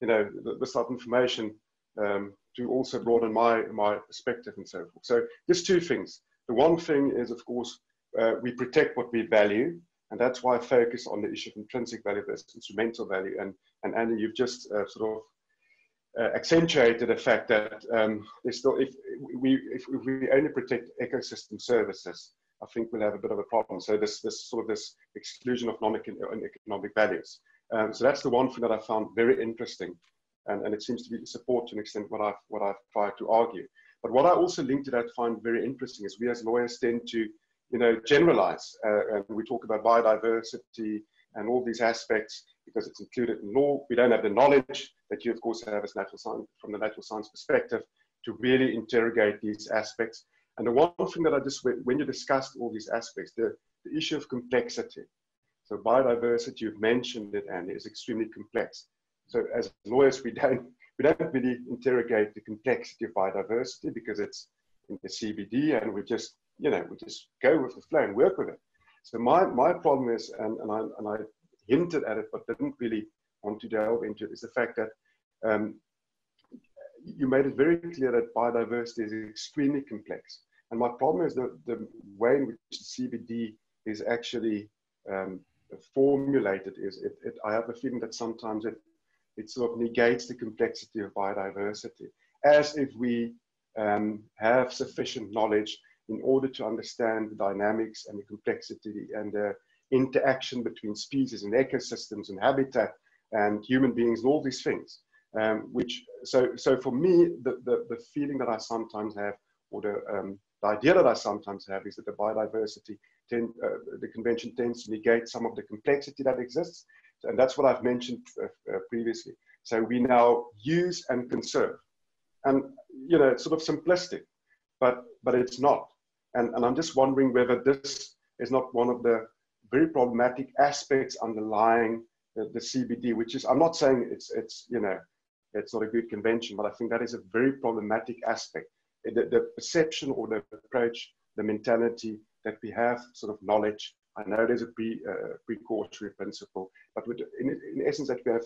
you know, this type of information um, to also broaden my, my perspective and so forth. So just two things. The one thing is, of course, uh, we protect what we value And that's why I focus on the issue of intrinsic value versus instrumental value. And, and Andy, you've just uh, sort of uh, accentuated the fact that um, still, if we, if, if, we only protect ecosystem services, I think we'll have a bit of a problem. So this, this sort of this exclusion of non-economic values. Um, so that's the one thing that I found very interesting. And, and it seems to be support to an extent what I've, what I've tried to argue. But what I also linked to that find very interesting is we as lawyers tend to, you know, generalize. Uh, and we talk about biodiversity and all these aspects because it's included in law. We don't have the knowledge that you, of course, have as natural science from the natural science perspective to really interrogate these aspects. And the one thing that I just, when you discussed all these aspects, the, the issue of complexity. So biodiversity, you've mentioned it, and is extremely complex. So as lawyers, we don't [laughs] we don't really interrogate the complexity of biodiversity because it's in the CBD and we just, you know, we just go with the flow and work with it. So my, my problem is, and, and, I, and I hinted at it, but didn't really want to delve into it, is the fact that um, you made it very clear that biodiversity is extremely complex. And my problem is the, the way in which CBD is actually um, formulated is it, it, I have a feeling that sometimes it it sort of negates the complexity of biodiversity, as if we um, have sufficient knowledge in order to understand the dynamics and the complexity and the interaction between species and ecosystems and habitat and human beings and all these things. Um, which so so for me the, the, the feeling that I sometimes have or the, um, the idea that I sometimes have is that the biodiversity tend, uh, the convention tends to negate some of the complexity that exists and that's what I've mentioned uh, uh, previously. So we now use and conserve. And, you know, it's sort of simplistic, but, but it's not. And, and I'm just wondering whether this is not one of the very problematic aspects underlying the, the CBD, which is, I'm not saying it's, it's, you know, it's not a good convention, but I think that is a very problematic aspect. The, the perception or the approach, the mentality that we have sort of knowledge I know there's a pre, uh, precautionary principle, but in, in essence that we have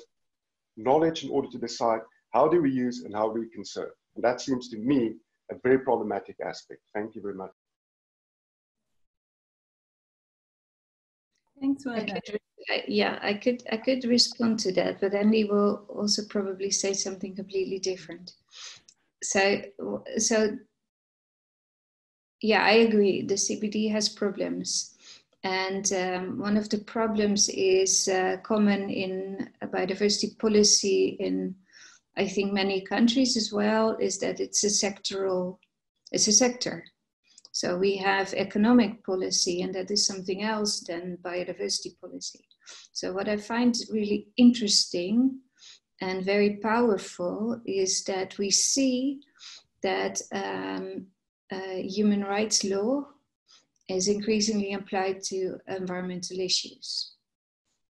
knowledge in order to decide how do we use and how do we conserve. And that seems to me a very problematic aspect. Thank you very much. Thanks, yeah, I could I could respond to that, but Emily will also probably say something completely different. So so yeah, I agree. The CBD has problems and um, one of the problems is uh, common in biodiversity policy in, I think, many countries as well, is that it's a sectoral, it's a sector. So we have economic policy, and that is something else than biodiversity policy. So what I find really interesting and very powerful is that we see that um, uh, human rights law is increasingly applied to environmental issues.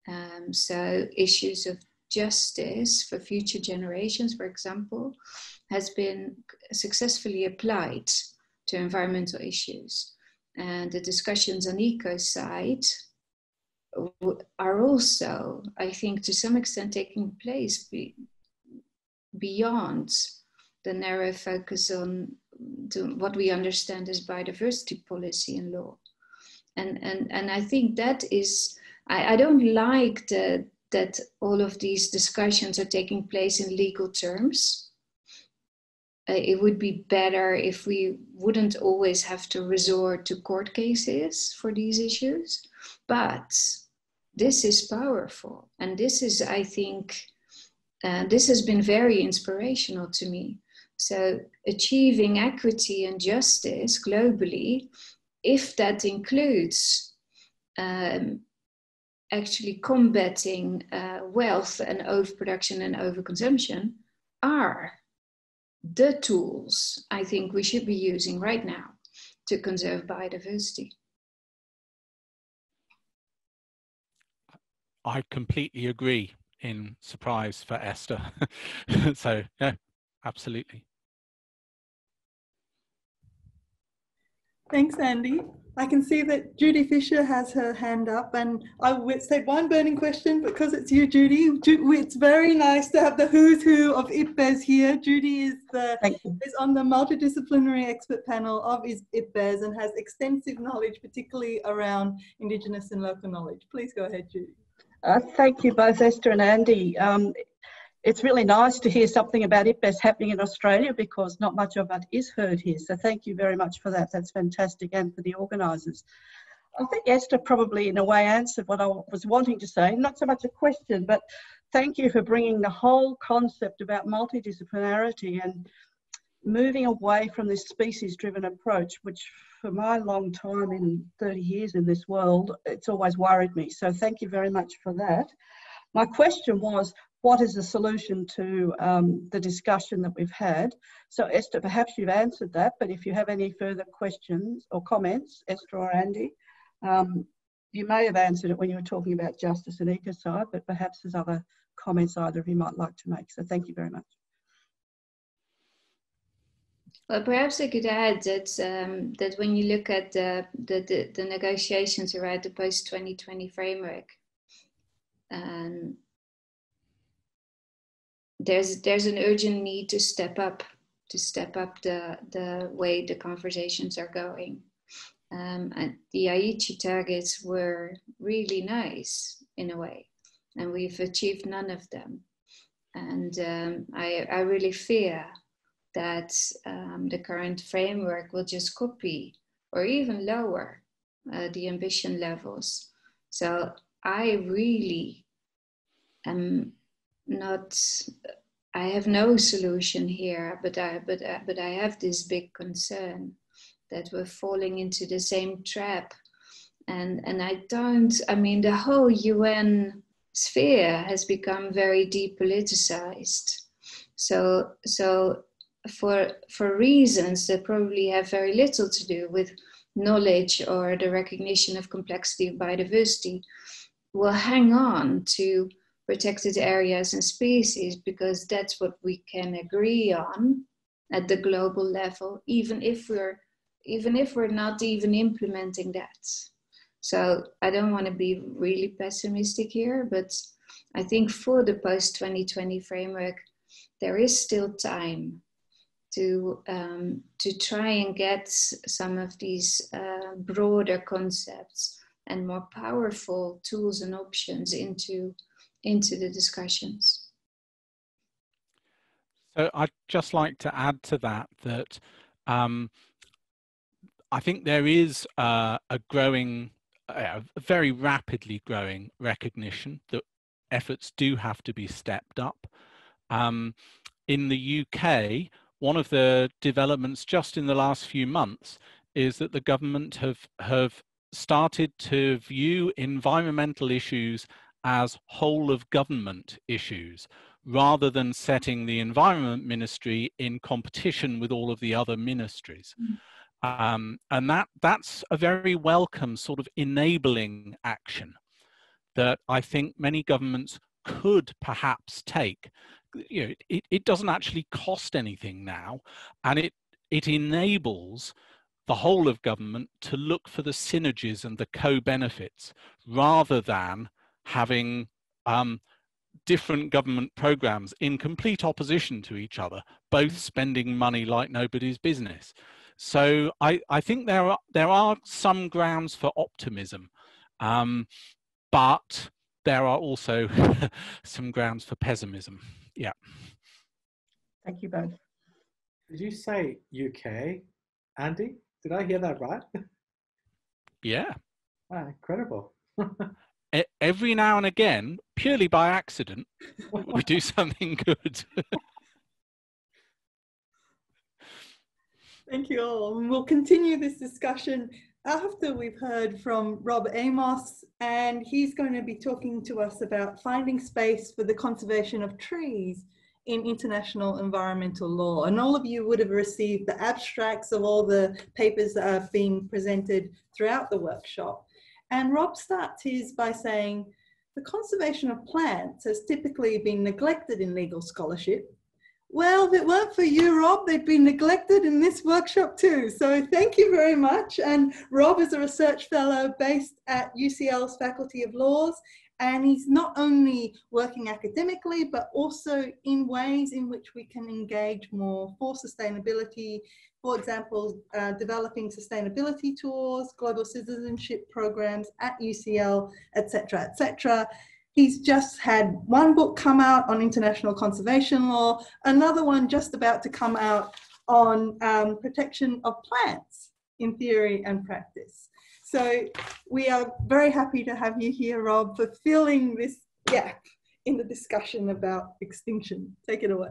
Um, so issues of justice for future generations, for example, has been successfully applied to environmental issues. And the discussions on ecocide are also, I think, to some extent taking place be, beyond the narrow focus on what we understand as biodiversity policy and law. And, and, and I think that is, I, I don't like the, that all of these discussions are taking place in legal terms. Uh, it would be better if we wouldn't always have to resort to court cases for these issues. But this is powerful. And this is, I think, uh, this has been very inspirational to me so, achieving equity and justice globally, if that includes um, actually combating uh, wealth and overproduction and overconsumption, are the tools I think we should be using right now to conserve biodiversity. I completely agree in surprise for Esther. [laughs] so, yeah, absolutely. Thanks, Andy. I can see that Judy Fisher has her hand up, and I would say one burning question because it's you, Judy. It's very nice to have the who's who of IPBES here. Judy is the is on the multidisciplinary expert panel of IPBES and has extensive knowledge, particularly around Indigenous and local knowledge. Please go ahead, Judy. Uh, thank you both, Esther and Andy. Um, it's really nice to hear something about IPBES happening in Australia because not much of it is heard here. So thank you very much for that. That's fantastic and for the organisers. I think Esther probably in a way answered what I was wanting to say, not so much a question, but thank you for bringing the whole concept about multidisciplinarity and moving away from this species driven approach, which for my long time in 30 years in this world, it's always worried me. So thank you very much for that. My question was, what is the solution to um, the discussion that we've had? So Esther, perhaps you've answered that, but if you have any further questions or comments, Esther or Andy, um, you may have answered it when you were talking about justice and ecocide, but perhaps there's other comments either of you might like to make. So thank you very much. Well, perhaps I could add that um, that when you look at the, the, the, the negotiations around the post 2020 framework, um, there's there's an urgent need to step up to step up the the way the conversations are going. Um, and the Aichi targets were really nice in a way, and we've achieved none of them. And um, I, I really fear that um, the current framework will just copy or even lower uh, the ambition levels. So I really am not i have no solution here but i but I, but i have this big concern that we're falling into the same trap. And and i don't i mean the whole un sphere has become very depoliticized. So so for for reasons that probably have very little to do with knowledge or the recognition of complexity of biodiversity will hang on to protected areas and species because that's what we can agree on at the global level even if we're even if we're not even implementing that. So i don't want to be really pessimistic here but i think for the post 2020 framework there is still time to um, to try and get some of these uh, broader concepts and more powerful tools and options into into the discussions. So I'd just like to add to that that um, I think there is uh, a growing, a very rapidly growing recognition that efforts do have to be stepped up. Um, in the UK, one of the developments just in the last few months is that the government have have started to view environmental issues as whole of government issues rather than setting the environment ministry in competition with all of the other ministries. Mm. Um, and that that's a very welcome sort of enabling action that I think many governments could perhaps take. You know, it, it doesn't actually cost anything now, and it it enables the whole of government to look for the synergies and the co-benefits rather than having um, different government programs in complete opposition to each other, both spending money like nobody's business. So I, I think there are there are some grounds for optimism, um, but there are also [laughs] some grounds for pessimism. Yeah. Thank you both. Did you say UK, Andy? Did I hear that right? [laughs] Yeah. Ah, incredible. [laughs] every now and again, purely by accident, we do [laughs] something good. Thank you all. And we'll continue this discussion after we've heard from Rob Amos, and he's going to be talking to us about finding space for the conservation of trees in international environmental law. And all of you would have received the abstracts of all the papers that have been presented throughout the workshop. And Rob starts his by saying, the conservation of plants has typically been neglected in legal scholarship, Well, if it weren't for you, Rob, they'd be neglected in this workshop too. So thank you very much. And Rob is a research fellow based at UCL's Faculty of Laws. And he's not only working academically, but also in ways in which we can engage more for sustainability. For example, uh, developing sustainability tours, global citizenship programs at UCL, etc., etc. He's just had one book come out on international conservation law, another one just about to come out on um, protection of plants in theory and practice. So we are very happy to have you here, Rob, for filling this gap in the discussion about extinction. Take it away.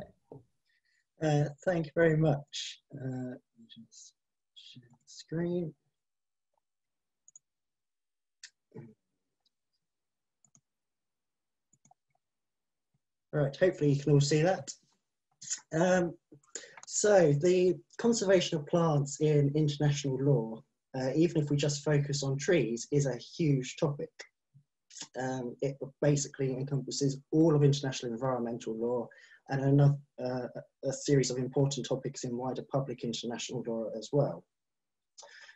Uh, thank you very much. Uh, just share the screen. All right, hopefully you can all see that. Um, so the conservation of plants in international law, uh, even if we just focus on trees, is a huge topic. Um, it basically encompasses all of international environmental law and another, uh, a series of important topics in wider public international law as well.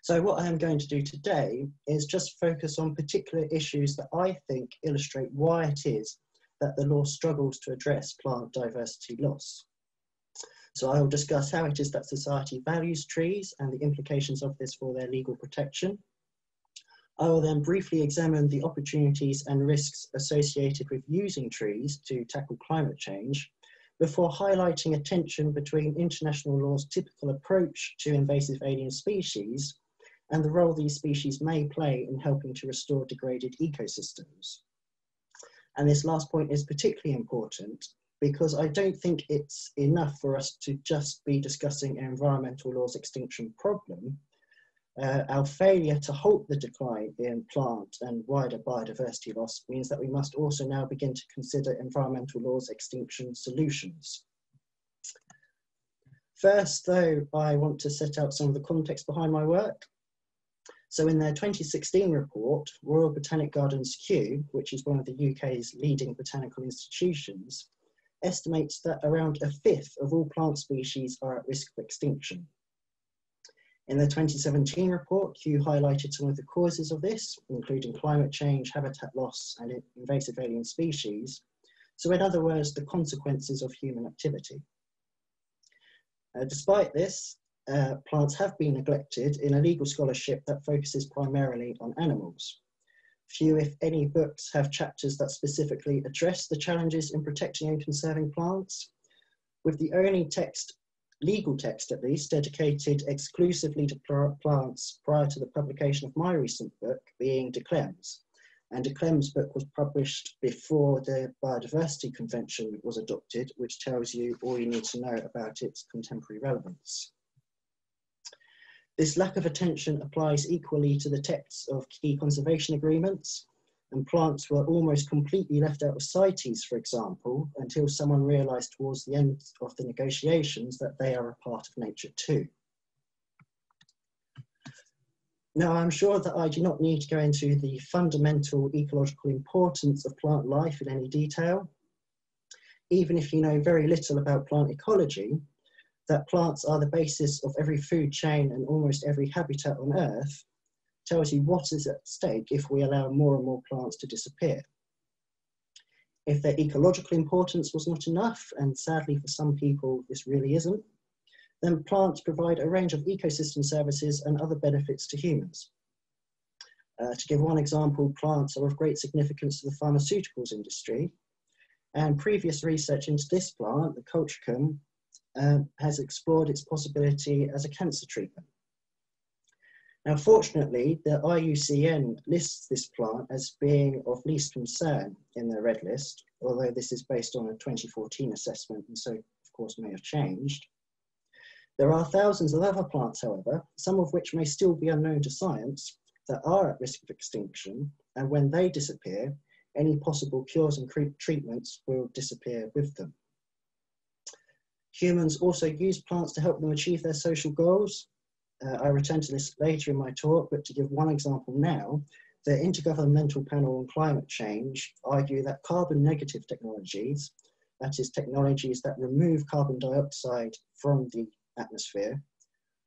So what I am going to do today is just focus on particular issues that I think illustrate why it is that the law struggles to address plant diversity loss. So I will discuss how it is that society values trees and the implications of this for their legal protection. I will then briefly examine the opportunities and risks associated with using trees to tackle climate change before highlighting a tension between international law's typical approach to invasive alien species and the role these species may play in helping to restore degraded ecosystems. And this last point is particularly important because I don't think it's enough for us to just be discussing environmental law's extinction problem. Uh, our failure to halt the decline in plant and wider biodiversity loss means that we must also now begin to consider environmental law's extinction solutions. First, though, I want to set out some of the context behind my work. So in their 2016 report, Royal Botanic Gardens Kew, which is one of the UK's leading botanical institutions, estimates that around a fifth of all plant species are at risk of extinction. In the 2017 report, Kew highlighted some of the causes of this, including climate change, habitat loss, and invasive alien species. So in other words, the consequences of human activity. Uh, despite this, uh, plants have been neglected in a legal scholarship that focuses primarily on animals. Few, if any, books have chapters that specifically address the challenges in protecting and conserving plants, with the only text, legal text at least, dedicated exclusively to plants prior to the publication of my recent book being De Klemm's. And De Klemm's book was published before the Biodiversity Convention was adopted, which tells you all you need to know about its contemporary relevance. This lack of attention applies equally to the texts of key conservation agreements, and plants were almost completely left out of CITES, for example, until someone realised towards the end of the negotiations that they are a part of nature too. Now, I'm sure that I do not need to go into the fundamental ecological importance of plant life in any detail. Even if you know very little about plant ecology, that plants are the basis of every food chain and almost every habitat on Earth tells you what is at stake if we allow more and more plants to disappear. If their ecological importance was not enough, and sadly for some people this really isn't, then plants provide a range of ecosystem services and other benefits to humans. Uh, to give one example, plants are of great significance to the pharmaceuticals industry, and previous research into this plant, the colchicum, uh, has explored its possibility as a cancer treatment. Now, fortunately, the IUCN lists this plant as being of least concern in their red list, although this is based on a 2014 assessment and so, of course, may have changed. There are thousands of other plants, however, some of which may still be unknown to science, that are at risk of extinction, and when they disappear, any possible cures and treatments will disappear with them. Humans also use plants to help them achieve their social goals. Uh, I return to this later in my talk, but to give one example now, the Intergovernmental Panel on Climate Change argue that carbon negative technologies, that is technologies that remove carbon dioxide from the atmosphere,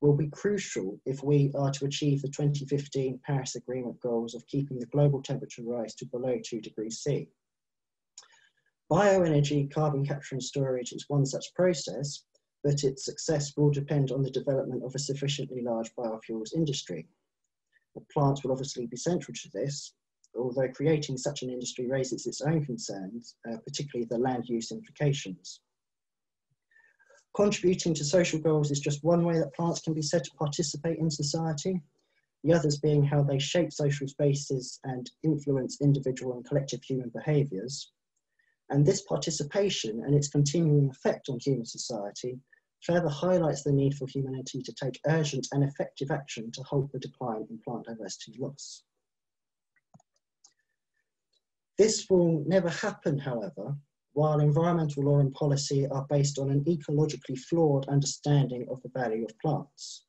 will be crucial if we are to achieve the 2015 Paris Agreement goals of keeping the global temperature rise to below 2 degrees C. Bioenergy carbon capture and storage is one such process, but its success will depend on the development of a sufficiently large biofuels industry. The plants will obviously be central to this, although creating such an industry raises its own concerns, uh, particularly the land use implications. Contributing to social goals is just one way that plants can be said to participate in society, the others being how they shape social spaces and influence individual and collective human behaviours. And this participation and its continuing effect on human society further highlights the need for humanity to take urgent and effective action to halt the decline in plant diversity loss. This will never happen, however, while environmental law and policy are based on an ecologically flawed understanding of the value of plants.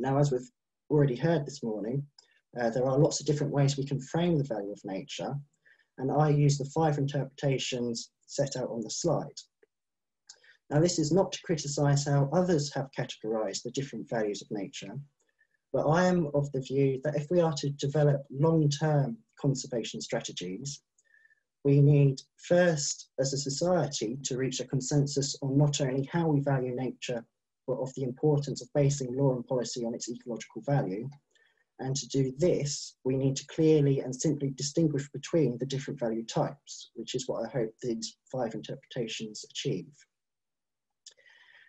Now, as we've already heard this morning, uh, there are lots of different ways we can frame the value of nature, and I use the five interpretations set out on the slide. Now, this is not to criticise how others have categorised the different values of nature, but I am of the view that if we are to develop long-term conservation strategies, we need first, as a society, to reach a consensus on not only how we value nature, but of the importance of basing law and policy on its ecological value. And to do this, we need to clearly and simply distinguish between the different value types, which is what I hope these five interpretations achieve.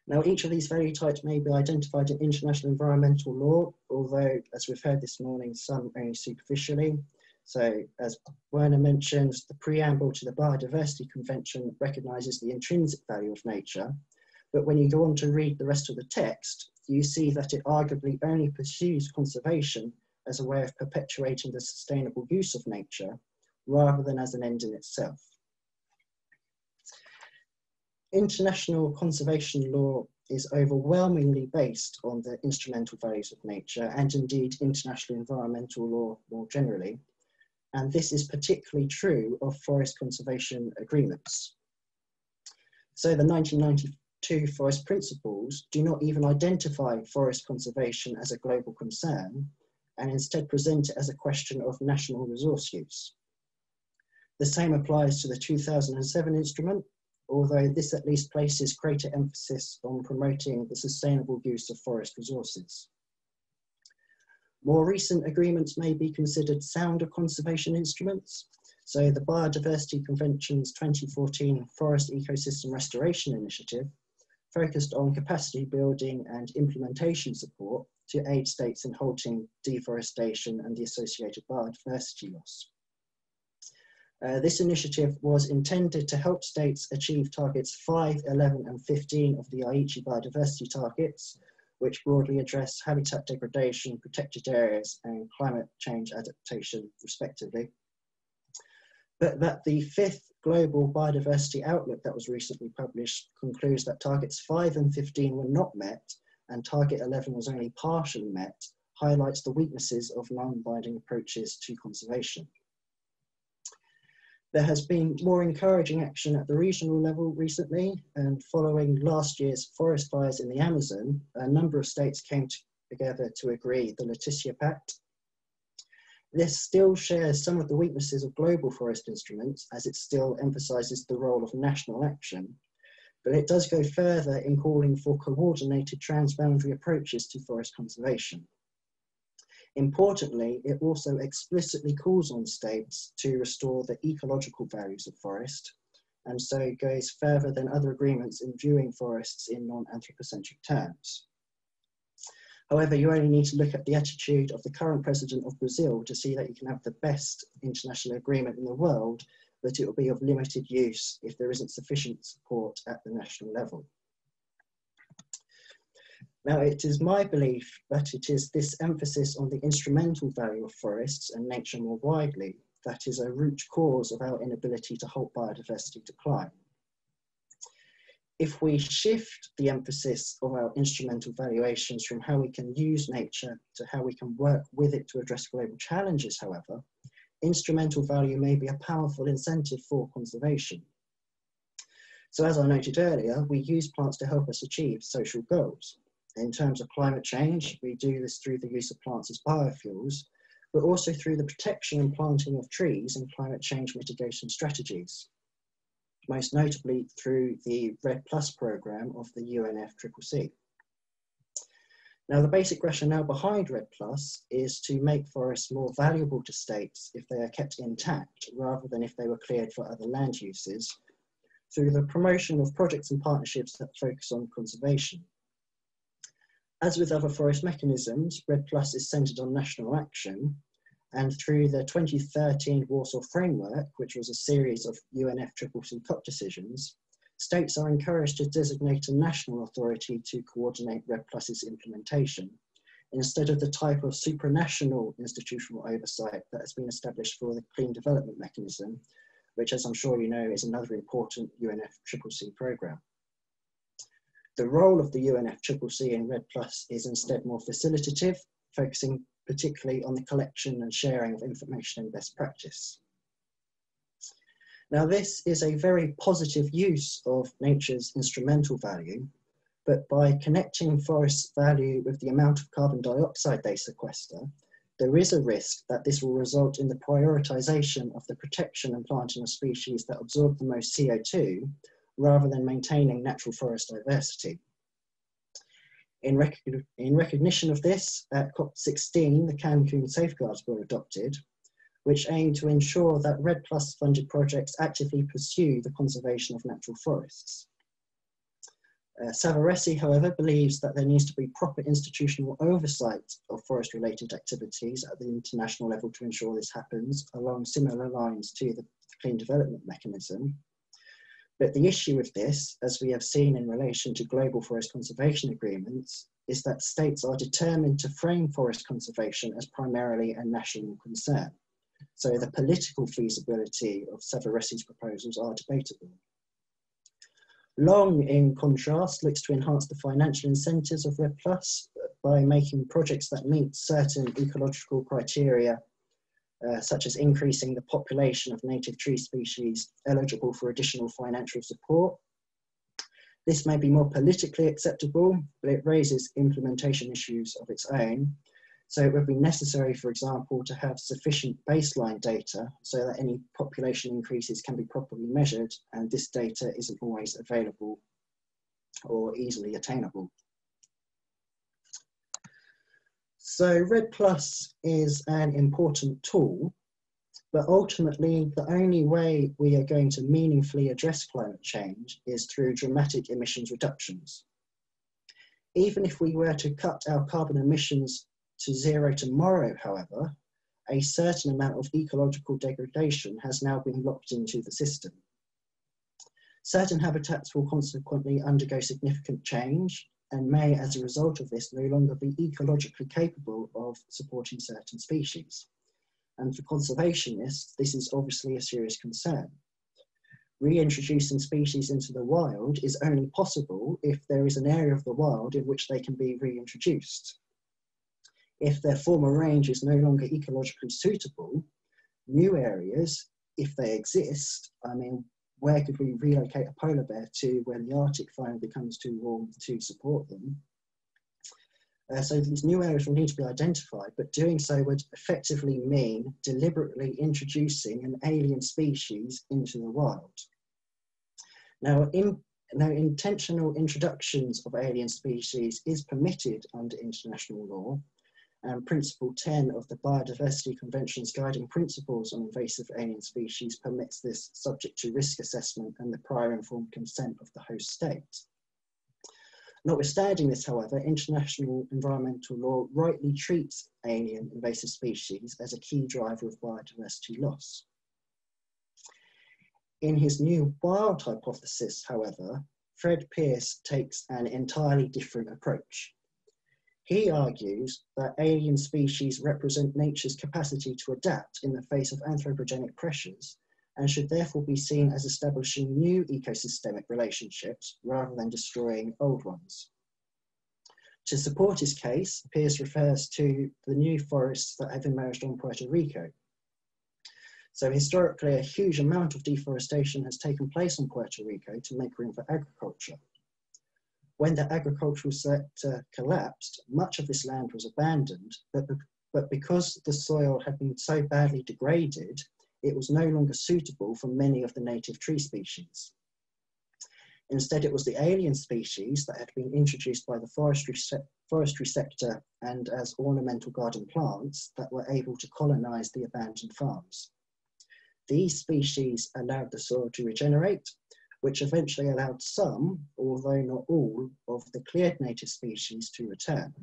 Now, each of these value types may be identified in international environmental law, although, as we've heard this morning, some only superficially. So, as Werner mentioned, the preamble to the Biodiversity Convention recognises the intrinsic value of nature, but when you go on to read the rest of the text, you see that it arguably only pursues conservation as a way of perpetuating the sustainable use of nature, rather than as an end in itself international conservation law is overwhelmingly based on the instrumental values of nature and indeed international environmental law more generally. And this is particularly true of forest conservation agreements. So the 1992 forest principles do not even identify forest conservation as a global concern and instead present it as a question of national resource use. The same applies to the 2007 instrument, although this at least places greater emphasis on promoting the sustainable use of forest resources. More recent agreements may be considered sounder conservation instruments. So the Biodiversity Convention's 2014 Forest Ecosystem Restoration Initiative focused on capacity building and implementation support to aid states in halting deforestation and the associated biodiversity loss. Uh, this initiative was intended to help states achieve targets 5, 11 and 15 of the Aichi biodiversity targets, which broadly address habitat degradation, protected areas and climate change adaptation respectively. But that the fifth global biodiversity outlook that was recently published concludes that targets 5 and 15 were not met and target 11 was only partially met, highlights the weaknesses of non-binding approaches to conservation. There has been more encouraging action at the regional level recently, and following last year's forest fires in the Amazon, a number of states came together to agree the Leticia Pact. This still shares some of the weaknesses of global forest instruments, as it still emphasizes the role of national action, but it does go further in calling for coordinated transboundary approaches to forest conservation. Importantly, it also explicitly calls on states to restore the ecological values of forest, and so goes further than other agreements in viewing forests in non-anthropocentric terms. However, you only need to look at the attitude of the current president of Brazil to see that you can have the best international agreement in the world, but it will be of limited use if there isn't sufficient support at the national level. Now, it is my belief that it is this emphasis on the instrumental value of forests and nature more widely that is a root cause of our inability to halt biodiversity decline. If we shift the emphasis of our instrumental valuations from how we can use nature to how we can work with it to address global challenges, however, instrumental value may be a powerful incentive for conservation. So as I noted earlier, we use plants to help us achieve social goals. In terms of climate change, we do this through the use of plants as biofuels, but also through the protection and planting of trees and climate change mitigation strategies. Most notably through the REDD Plus program of the UNFCCC. Now, the basic rationale behind REDD Plus is to make forests more valuable to states if they are kept intact rather than if they were cleared for other land uses through the promotion of projects and partnerships that focus on conservation. As with other forest mechanisms, REDD Plus is centred on national action, and through the 2013 Warsaw Framework, which was a series of UNFCCC COP decisions, states are encouraged to designate a national authority to coordinate REDD Plus's implementation, instead of the type of supranational institutional oversight that has been established for the Clean Development Mechanism, which as I'm sure you know is another important UNFCCC programme. The role of the UNFCCC in REDD Plus is instead more facilitative, focusing particularly on the collection and sharing of information and best practice. Now this is a very positive use of nature's instrumental value, but by connecting forest's value with the amount of carbon dioxide they sequester, there is a risk that this will result in the prioritization of the protection and planting of species that absorb the most CO2 rather than maintaining natural forest diversity. In, rec in recognition of this, at COP16, the Cancun Safeguards were adopted, which aim to ensure that REDD Plus funded projects actively pursue the conservation of natural forests. Uh, Savaresi, however, believes that there needs to be proper institutional oversight of forest-related activities at the international level to ensure this happens, along similar lines to the Clean Development Mechanism, but the issue with this, as we have seen in relation to global forest conservation agreements, is that states are determined to frame forest conservation as primarily a national concern. So the political feasibility of Savaresi's proposals are debatable. Long, in contrast, looks to enhance the financial incentives of REDD Plus by making projects that meet certain ecological criteria uh, such as increasing the population of native tree species eligible for additional financial support. This may be more politically acceptable, but it raises implementation issues of its own. So it would be necessary, for example, to have sufficient baseline data so that any population increases can be properly measured, and this data isn't always available or easily attainable. So REDD Plus is an important tool, but ultimately the only way we are going to meaningfully address climate change is through dramatic emissions reductions. Even if we were to cut our carbon emissions to zero tomorrow, however, a certain amount of ecological degradation has now been locked into the system. Certain habitats will consequently undergo significant change, and may, as a result of this, no longer be ecologically capable of supporting certain species. And for conservationists, this is obviously a serious concern. Reintroducing species into the wild is only possible if there is an area of the wild in which they can be reintroduced. If their former range is no longer ecologically suitable, new areas, if they exist, I mean, where could we relocate a polar bear to when the Arctic finally becomes too warm to support them? Uh, so these new areas will need to be identified, but doing so would effectively mean deliberately introducing an alien species into the wild. Now, in, now intentional introductions of alien species is permitted under international law, and Principle 10 of the Biodiversity Convention's guiding principles on invasive alien species permits this subject to risk assessment and the prior informed consent of the host state. Notwithstanding this, however, international environmental law rightly treats alien invasive species as a key driver of biodiversity loss. In his new wild hypothesis, however, Fred Pearce takes an entirely different approach. He argues that alien species represent nature's capacity to adapt in the face of anthropogenic pressures and should therefore be seen as establishing new ecosystemic relationships rather than destroying old ones. To support his case, Pearce refers to the new forests that have emerged on Puerto Rico. So historically, a huge amount of deforestation has taken place on Puerto Rico to make room for agriculture. When the agricultural sector collapsed, much of this land was abandoned, but, but because the soil had been so badly degraded, it was no longer suitable for many of the native tree species. Instead, it was the alien species that had been introduced by the forestry, se forestry sector and as ornamental garden plants that were able to colonize the abandoned farms. These species allowed the soil to regenerate which eventually allowed some, although not all, of the cleared native species to return.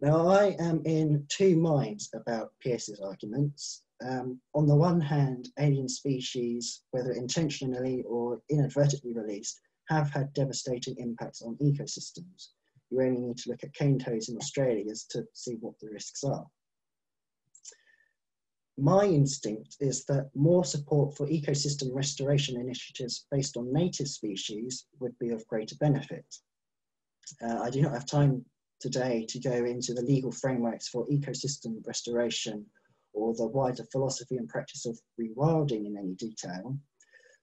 Now, I am in two minds about Pearce's arguments. Um, on the one hand, alien species, whether intentionally or inadvertently released, have had devastating impacts on ecosystems. You only need to look at cane toads in Australia to see what the risks are my instinct is that more support for ecosystem restoration initiatives based on native species would be of greater benefit. Uh, I do not have time today to go into the legal frameworks for ecosystem restoration or the wider philosophy and practice of rewilding in any detail,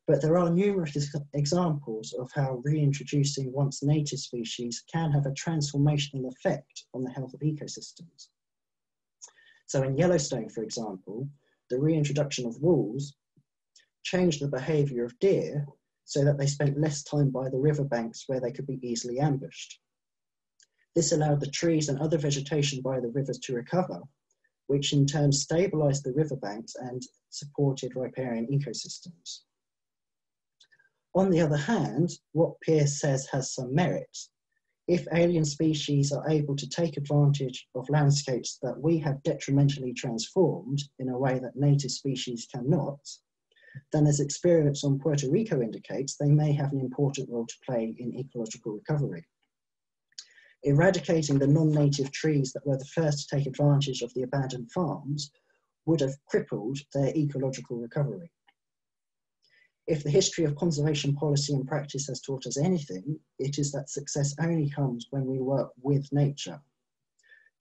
but there are numerous examples of how reintroducing once native species can have a transformational effect on the health of ecosystems. So in Yellowstone, for example, the reintroduction of wolves changed the behavior of deer so that they spent less time by the riverbanks where they could be easily ambushed. This allowed the trees and other vegetation by the rivers to recover, which in turn stabilized the riverbanks and supported riparian ecosystems. On the other hand, what Pearce says has some merit if alien species are able to take advantage of landscapes that we have detrimentally transformed in a way that native species cannot, then as experience on Puerto Rico indicates, they may have an important role to play in ecological recovery. Eradicating the non-native trees that were the first to take advantage of the abandoned farms would have crippled their ecological recovery. If the history of conservation policy and practice has taught us anything, it is that success only comes when we work with nature.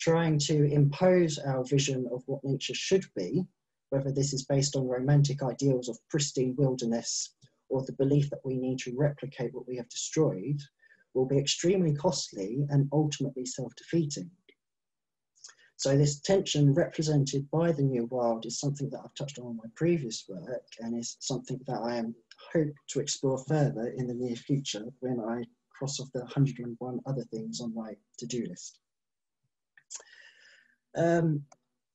Trying to impose our vision of what nature should be, whether this is based on romantic ideals of pristine wilderness or the belief that we need to replicate what we have destroyed, will be extremely costly and ultimately self-defeating. So this tension represented by the new world is something that I've touched on in my previous work and is something that I am hope to explore further in the near future when I cross off the 101 other things on my to-do list. Um,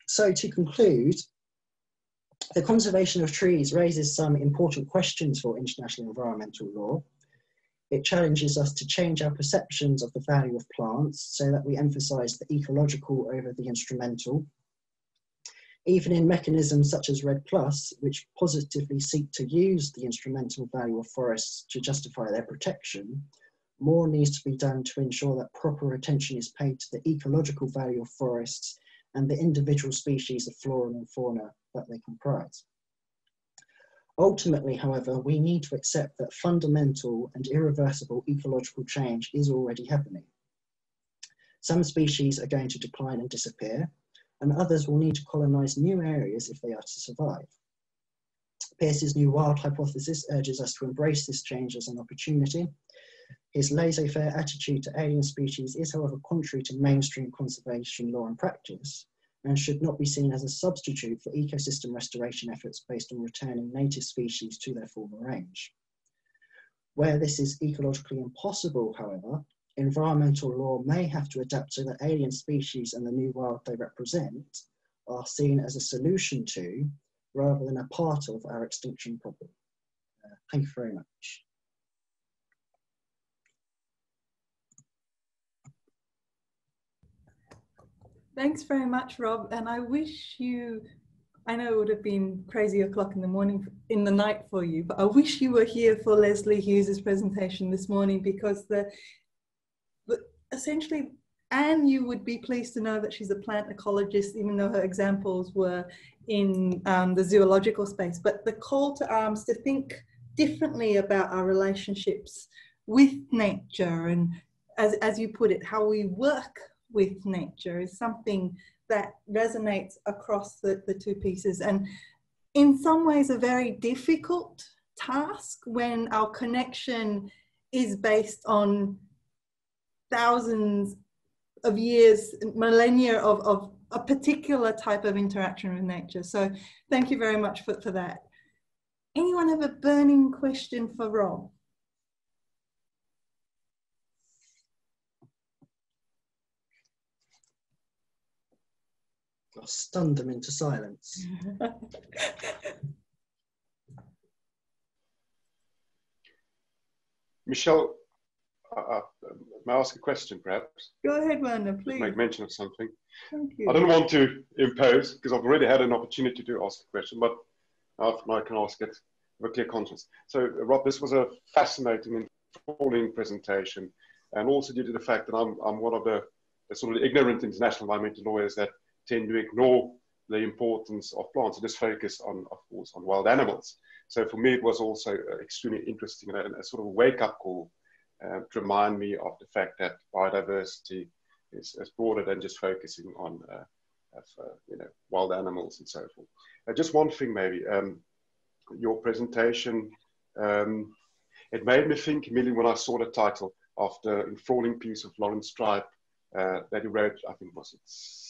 so to conclude, the conservation of trees raises some important questions for international environmental law it challenges us to change our perceptions of the value of plants so that we emphasize the ecological over the instrumental. Even in mechanisms such as REDD+, which positively seek to use the instrumental value of forests to justify their protection, more needs to be done to ensure that proper attention is paid to the ecological value of forests and the individual species of flora and fauna that they comprise. Ultimately, however, we need to accept that fundamental and irreversible ecological change is already happening. Some species are going to decline and disappear, and others will need to colonize new areas if they are to survive. Pearce's new wild hypothesis urges us to embrace this change as an opportunity. His laissez-faire attitude to alien species is, however, contrary to mainstream conservation law and practice, and should not be seen as a substitute for ecosystem restoration efforts based on returning native species to their former range. Where this is ecologically impossible, however, environmental law may have to adapt so that alien species and the new world they represent are seen as a solution to rather than a part of our extinction problem. Uh, thank you very much. Thanks very much, Rob. And I wish you, I know it would have been crazy o'clock in the morning, in the night for you, but I wish you were here for Lesley Hughes's presentation this morning because the, the essentially, Anne, you would be pleased to know that she's a plant ecologist, even though her examples were in um, the zoological space. But the call to arms to think differently about our relationships with nature and, as, as you put it, how we work with nature is something that resonates across the, the two pieces and in some ways a very difficult task when our connection is based on thousands of years, millennia of, of a particular type of interaction with nature. So thank you very much for, for that. Anyone have a burning question for Rob? I stunned them into silence. [laughs] Michelle, uh, uh, may I ask a question perhaps? Go ahead, Werner, please. Make mention of something. Thank you. I don't want to impose because I've already had an opportunity to ask a question, but I can ask it with a clear conscience. So, Rob, this was a fascinating and enthralling presentation, and also due to the fact that I'm, I'm one of the, the sort of ignorant international environmental lawyers that tend to ignore the importance of plants and just focus on, of course, on wild animals. So for me, it was also uh, extremely interesting and a, sort of wake up call uh, to remind me of the fact that biodiversity is, is broader than just focusing on uh, of, uh, you know, wild animals and so forth. Uh, just one thing maybe, um, your presentation, um, it made me think immediately when I saw the title of the enthralling piece of Laurence Tribe uh, that he wrote, I think was it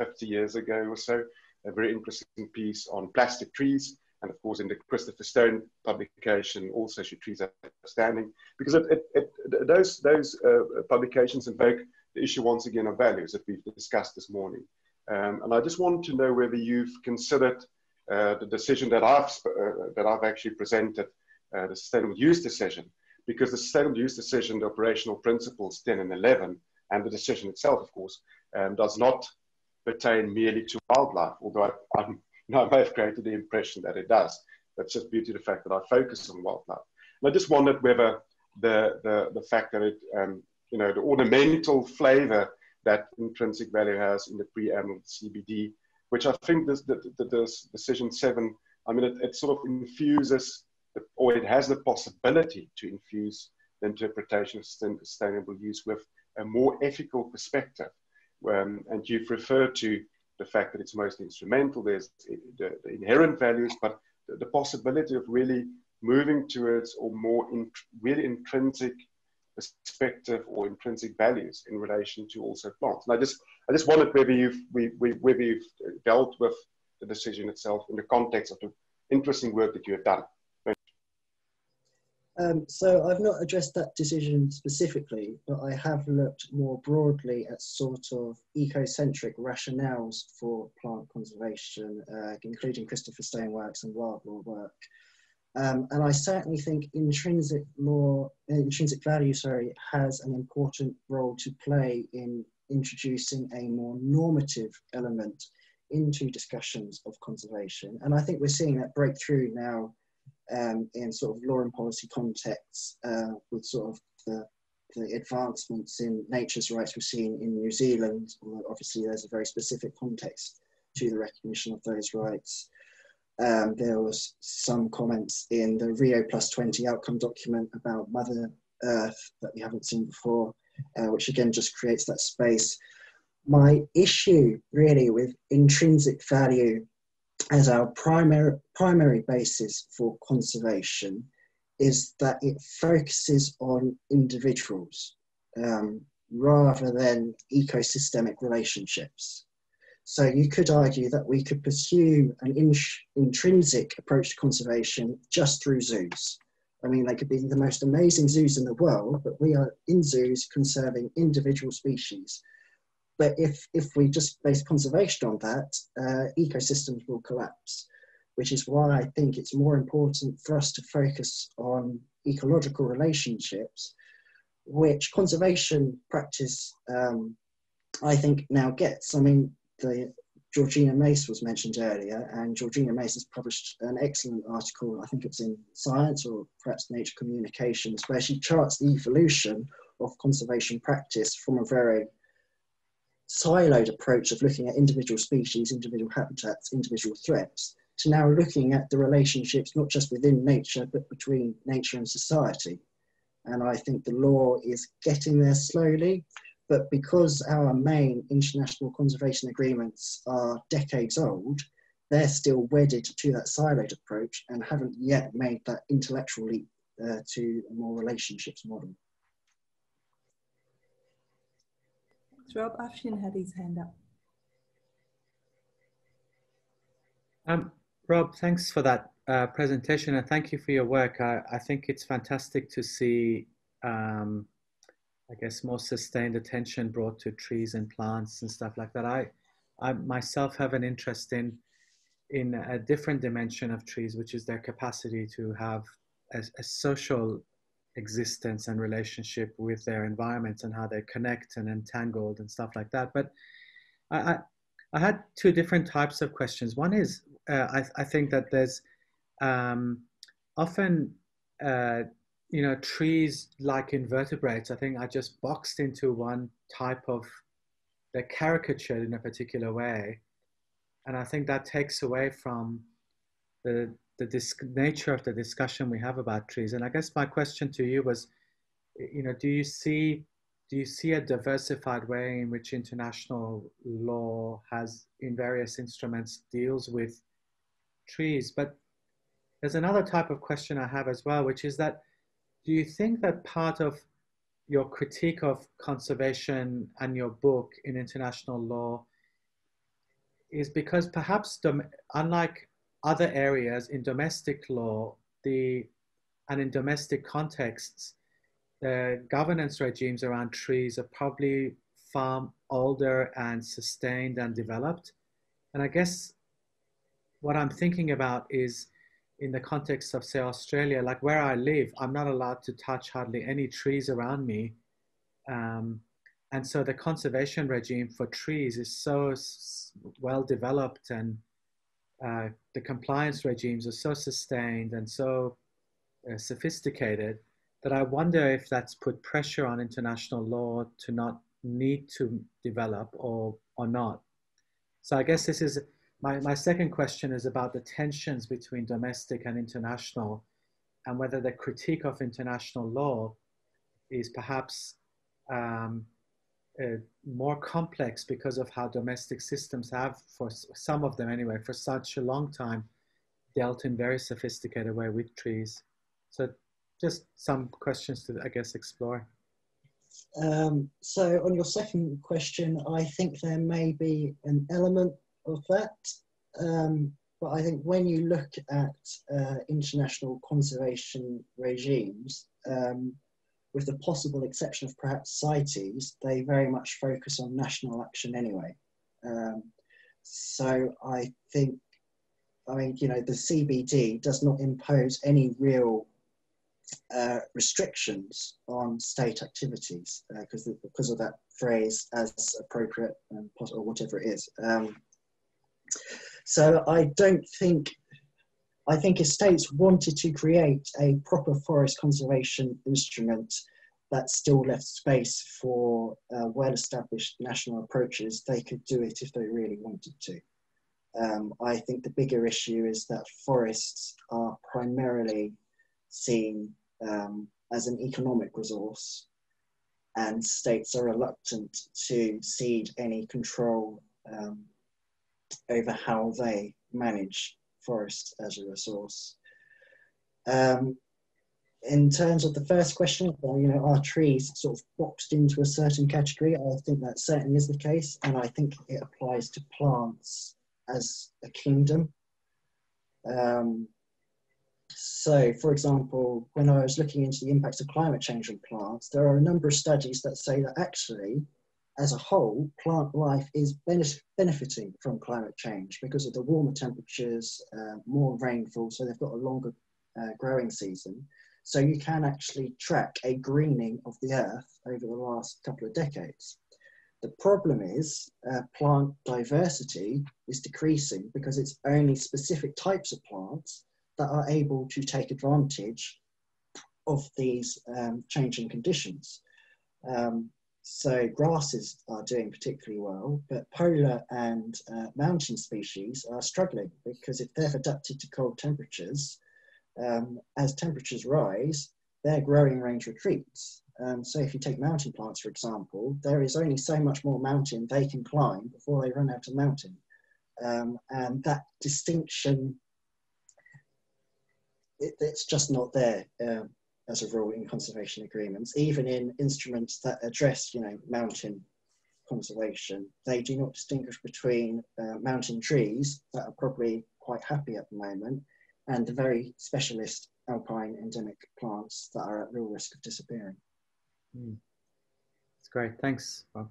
50 years ago or so, a very interesting piece on plastic trees. And of course in the Christopher Stone publication also should trees outstanding because it, it, it, those, those uh, publications invoke the issue once again of values that we've discussed this morning. Um, and I just want to know whether you've considered uh, the decision that I've, uh, that I've actually presented, uh, the sustainable use decision, because the sustainable use decision, the operational principles 10 and 11, and the decision itself, of course, um, does not pertain merely to wildlife, although I, I'm I may have created the impression that it does. That's just due to the fact that I focus on wildlife. And I just wondered whether the, the, the fact that it, um, you know, the ornamental flavor that intrinsic value has in the preamble CBD, which I think this, the, the, this decision seven, I mean, it, it sort of infuses, or it has the possibility to infuse the interpretation of sustainable use with a more ethical perspective. Um, and you've referred to the fact that it's mostly instrumental, there's the, the inherent values, but the, the, possibility of really moving towards or more in, really intrinsic perspective or intrinsic values in relation to also plants. And I just, I just wondered whether you've, we, we, whether you've dealt with the decision itself in the context of the interesting work that you have done. Um, so I've not addressed that decision specifically, but I have looked more broadly at sort of ecocentric rationales for plant conservation, uh, including Christopher Stone works and wildlaw work. Um, and I certainly think intrinsic law, intrinsic value, sorry, has an important role to play in introducing a more normative element into discussions of conservation. And I think we're seeing that breakthrough now um, in sort of law and policy contexts uh, with sort of the, the, advancements in nature's rights we've seen in New Zealand, although obviously there's a very specific context to the recognition of those rights. Um, there was some comments in the Rio Plus 20 outcome document about Mother Earth that we haven't seen before, uh, which again just creates that space. My issue really with intrinsic value as our primary, primary basis for conservation is that it focuses on individuals um, rather than ecosystemic relationships. So you could argue that we could pursue an in intrinsic approach to conservation just through zoos. I mean, they could be the most amazing zoos in the world, but we are in zoos conserving individual species but if, if we just base conservation on that, uh, ecosystems will collapse, which is why I think it's more important for us to focus on ecological relationships, which conservation practice, um, I think, now gets. I mean, the Georgina Mace was mentioned earlier, and Georgina Mace has published an excellent article, I think it's in Science or perhaps Nature Communications, where she charts the evolution of conservation practice from a very siloed approach of looking at individual species, individual habitats, individual threats, to now looking at the relationships not just within nature, but between nature and society. And I think the law is getting there slowly, but because our main international conservation agreements are decades old, they're still wedded to that siloed approach and haven't yet made that intellectual leap uh, to a more relationships model. Thanks, Rob. Afshin had his hand up. Um, Rob, thanks for that uh, presentation and thank you for your work. I, I think it's fantastic to see, um, I guess, more sustained attention brought to trees and plants and stuff like that. I, I myself have an interest in in a different dimension of trees, which is their capacity to have a, a social existence and relationship with their environment and how they connect and entangled and stuff like that. But I, I, I had two different types of questions. One is, uh, I, I think that there's um, often, uh, you know, trees like invertebrates, I think are just boxed into one type of, they're caricatured in a particular way and I think that takes away from the the nature of the discussion we have about trees. And I guess my question to you was, you know, do you see do you see a diversified way in which international law has in various instruments deals with trees? But there's another type of question I have as well, which is that do you think that part of your critique of conservation and your book in international law is because perhaps unlike other areas in domestic law, the and in domestic contexts, the governance regimes around trees are probably far older and sustained and developed. And I guess what I'm thinking about is in the context of, say, Australia, like where I live, I'm not allowed to touch hardly any trees around me. Um, and so the conservation regime for trees is so well developed and uh, the compliance regimes are so sustained and so uh, sophisticated that I wonder if that's put pressure on international law to not need to develop or, or not. So I guess this is, my, my second question is about the tensions between domestic and international and whether the critique of international law is perhaps um, uh, more complex because of how domestic systems have, for some of them anyway, for such a long time, dealt in very sophisticated way with trees. So just some questions to, I guess, explore. Um, so on your second question, I think there may be an element of that. Um, but I think when you look at uh, international conservation regimes, um, with the possible exception of perhaps CITES, they very much focus on national action anyway. Um, so I think, I mean, you know, the CBD does not impose any real uh, restrictions on state activities because uh, because of that phrase as appropriate and or whatever it is. Um, so I don't think I think if states wanted to create a proper forest conservation instrument that still left space for uh, well-established national approaches, they could do it if they really wanted to. Um, I think the bigger issue is that forests are primarily seen um, as an economic resource and states are reluctant to cede any control um, over how they manage forest as a resource. Um, in terms of the first question, well, you know, are trees sort of boxed into a certain category? I think that certainly is the case, and I think it applies to plants as a kingdom. Um, so, for example, when I was looking into the impacts of climate change on plants, there are a number of studies that say that actually as a whole, plant life is benefiting from climate change because of the warmer temperatures, uh, more rainfall, so they've got a longer uh, growing season. So you can actually track a greening of the earth over the last couple of decades. The problem is uh, plant diversity is decreasing because it's only specific types of plants that are able to take advantage of these um, changing conditions. Um, so grasses are doing particularly well, but polar and uh, mountain species are struggling because if they've adapted to cold temperatures, um, as temperatures rise, their growing range retreats. Um, so if you take mountain plants, for example, there is only so much more mountain they can climb before they run out of mountain. Um, and that distinction, it, it's just not there um, as a rule in conservation agreements. Even in instruments that address, you know, mountain conservation, they do not distinguish between uh, mountain trees that are probably quite happy at the moment and the very specialist alpine endemic plants that are at real risk of disappearing. Mm. That's great. Thanks, Rob.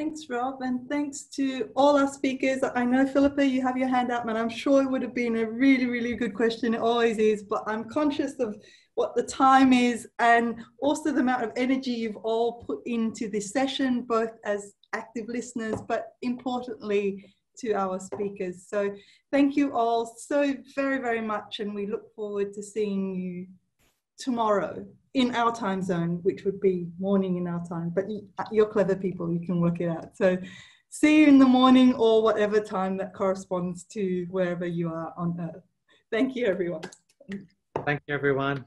Thanks, Rob, and thanks to all our speakers. I know, Philippa, you have your hand up, and I'm sure it would have been a really, really good question. It always is, but I'm conscious of what the time is and also the amount of energy you've all put into this session, both as active listeners, but importantly, to our speakers. So thank you all so very, very much, and we look forward to seeing you tomorrow in our time zone, which would be morning in our time. But uh, you're clever people, you can work it out. So see you in the morning or whatever time that corresponds to wherever you are on Earth. Thank you, everyone. Thank you, everyone.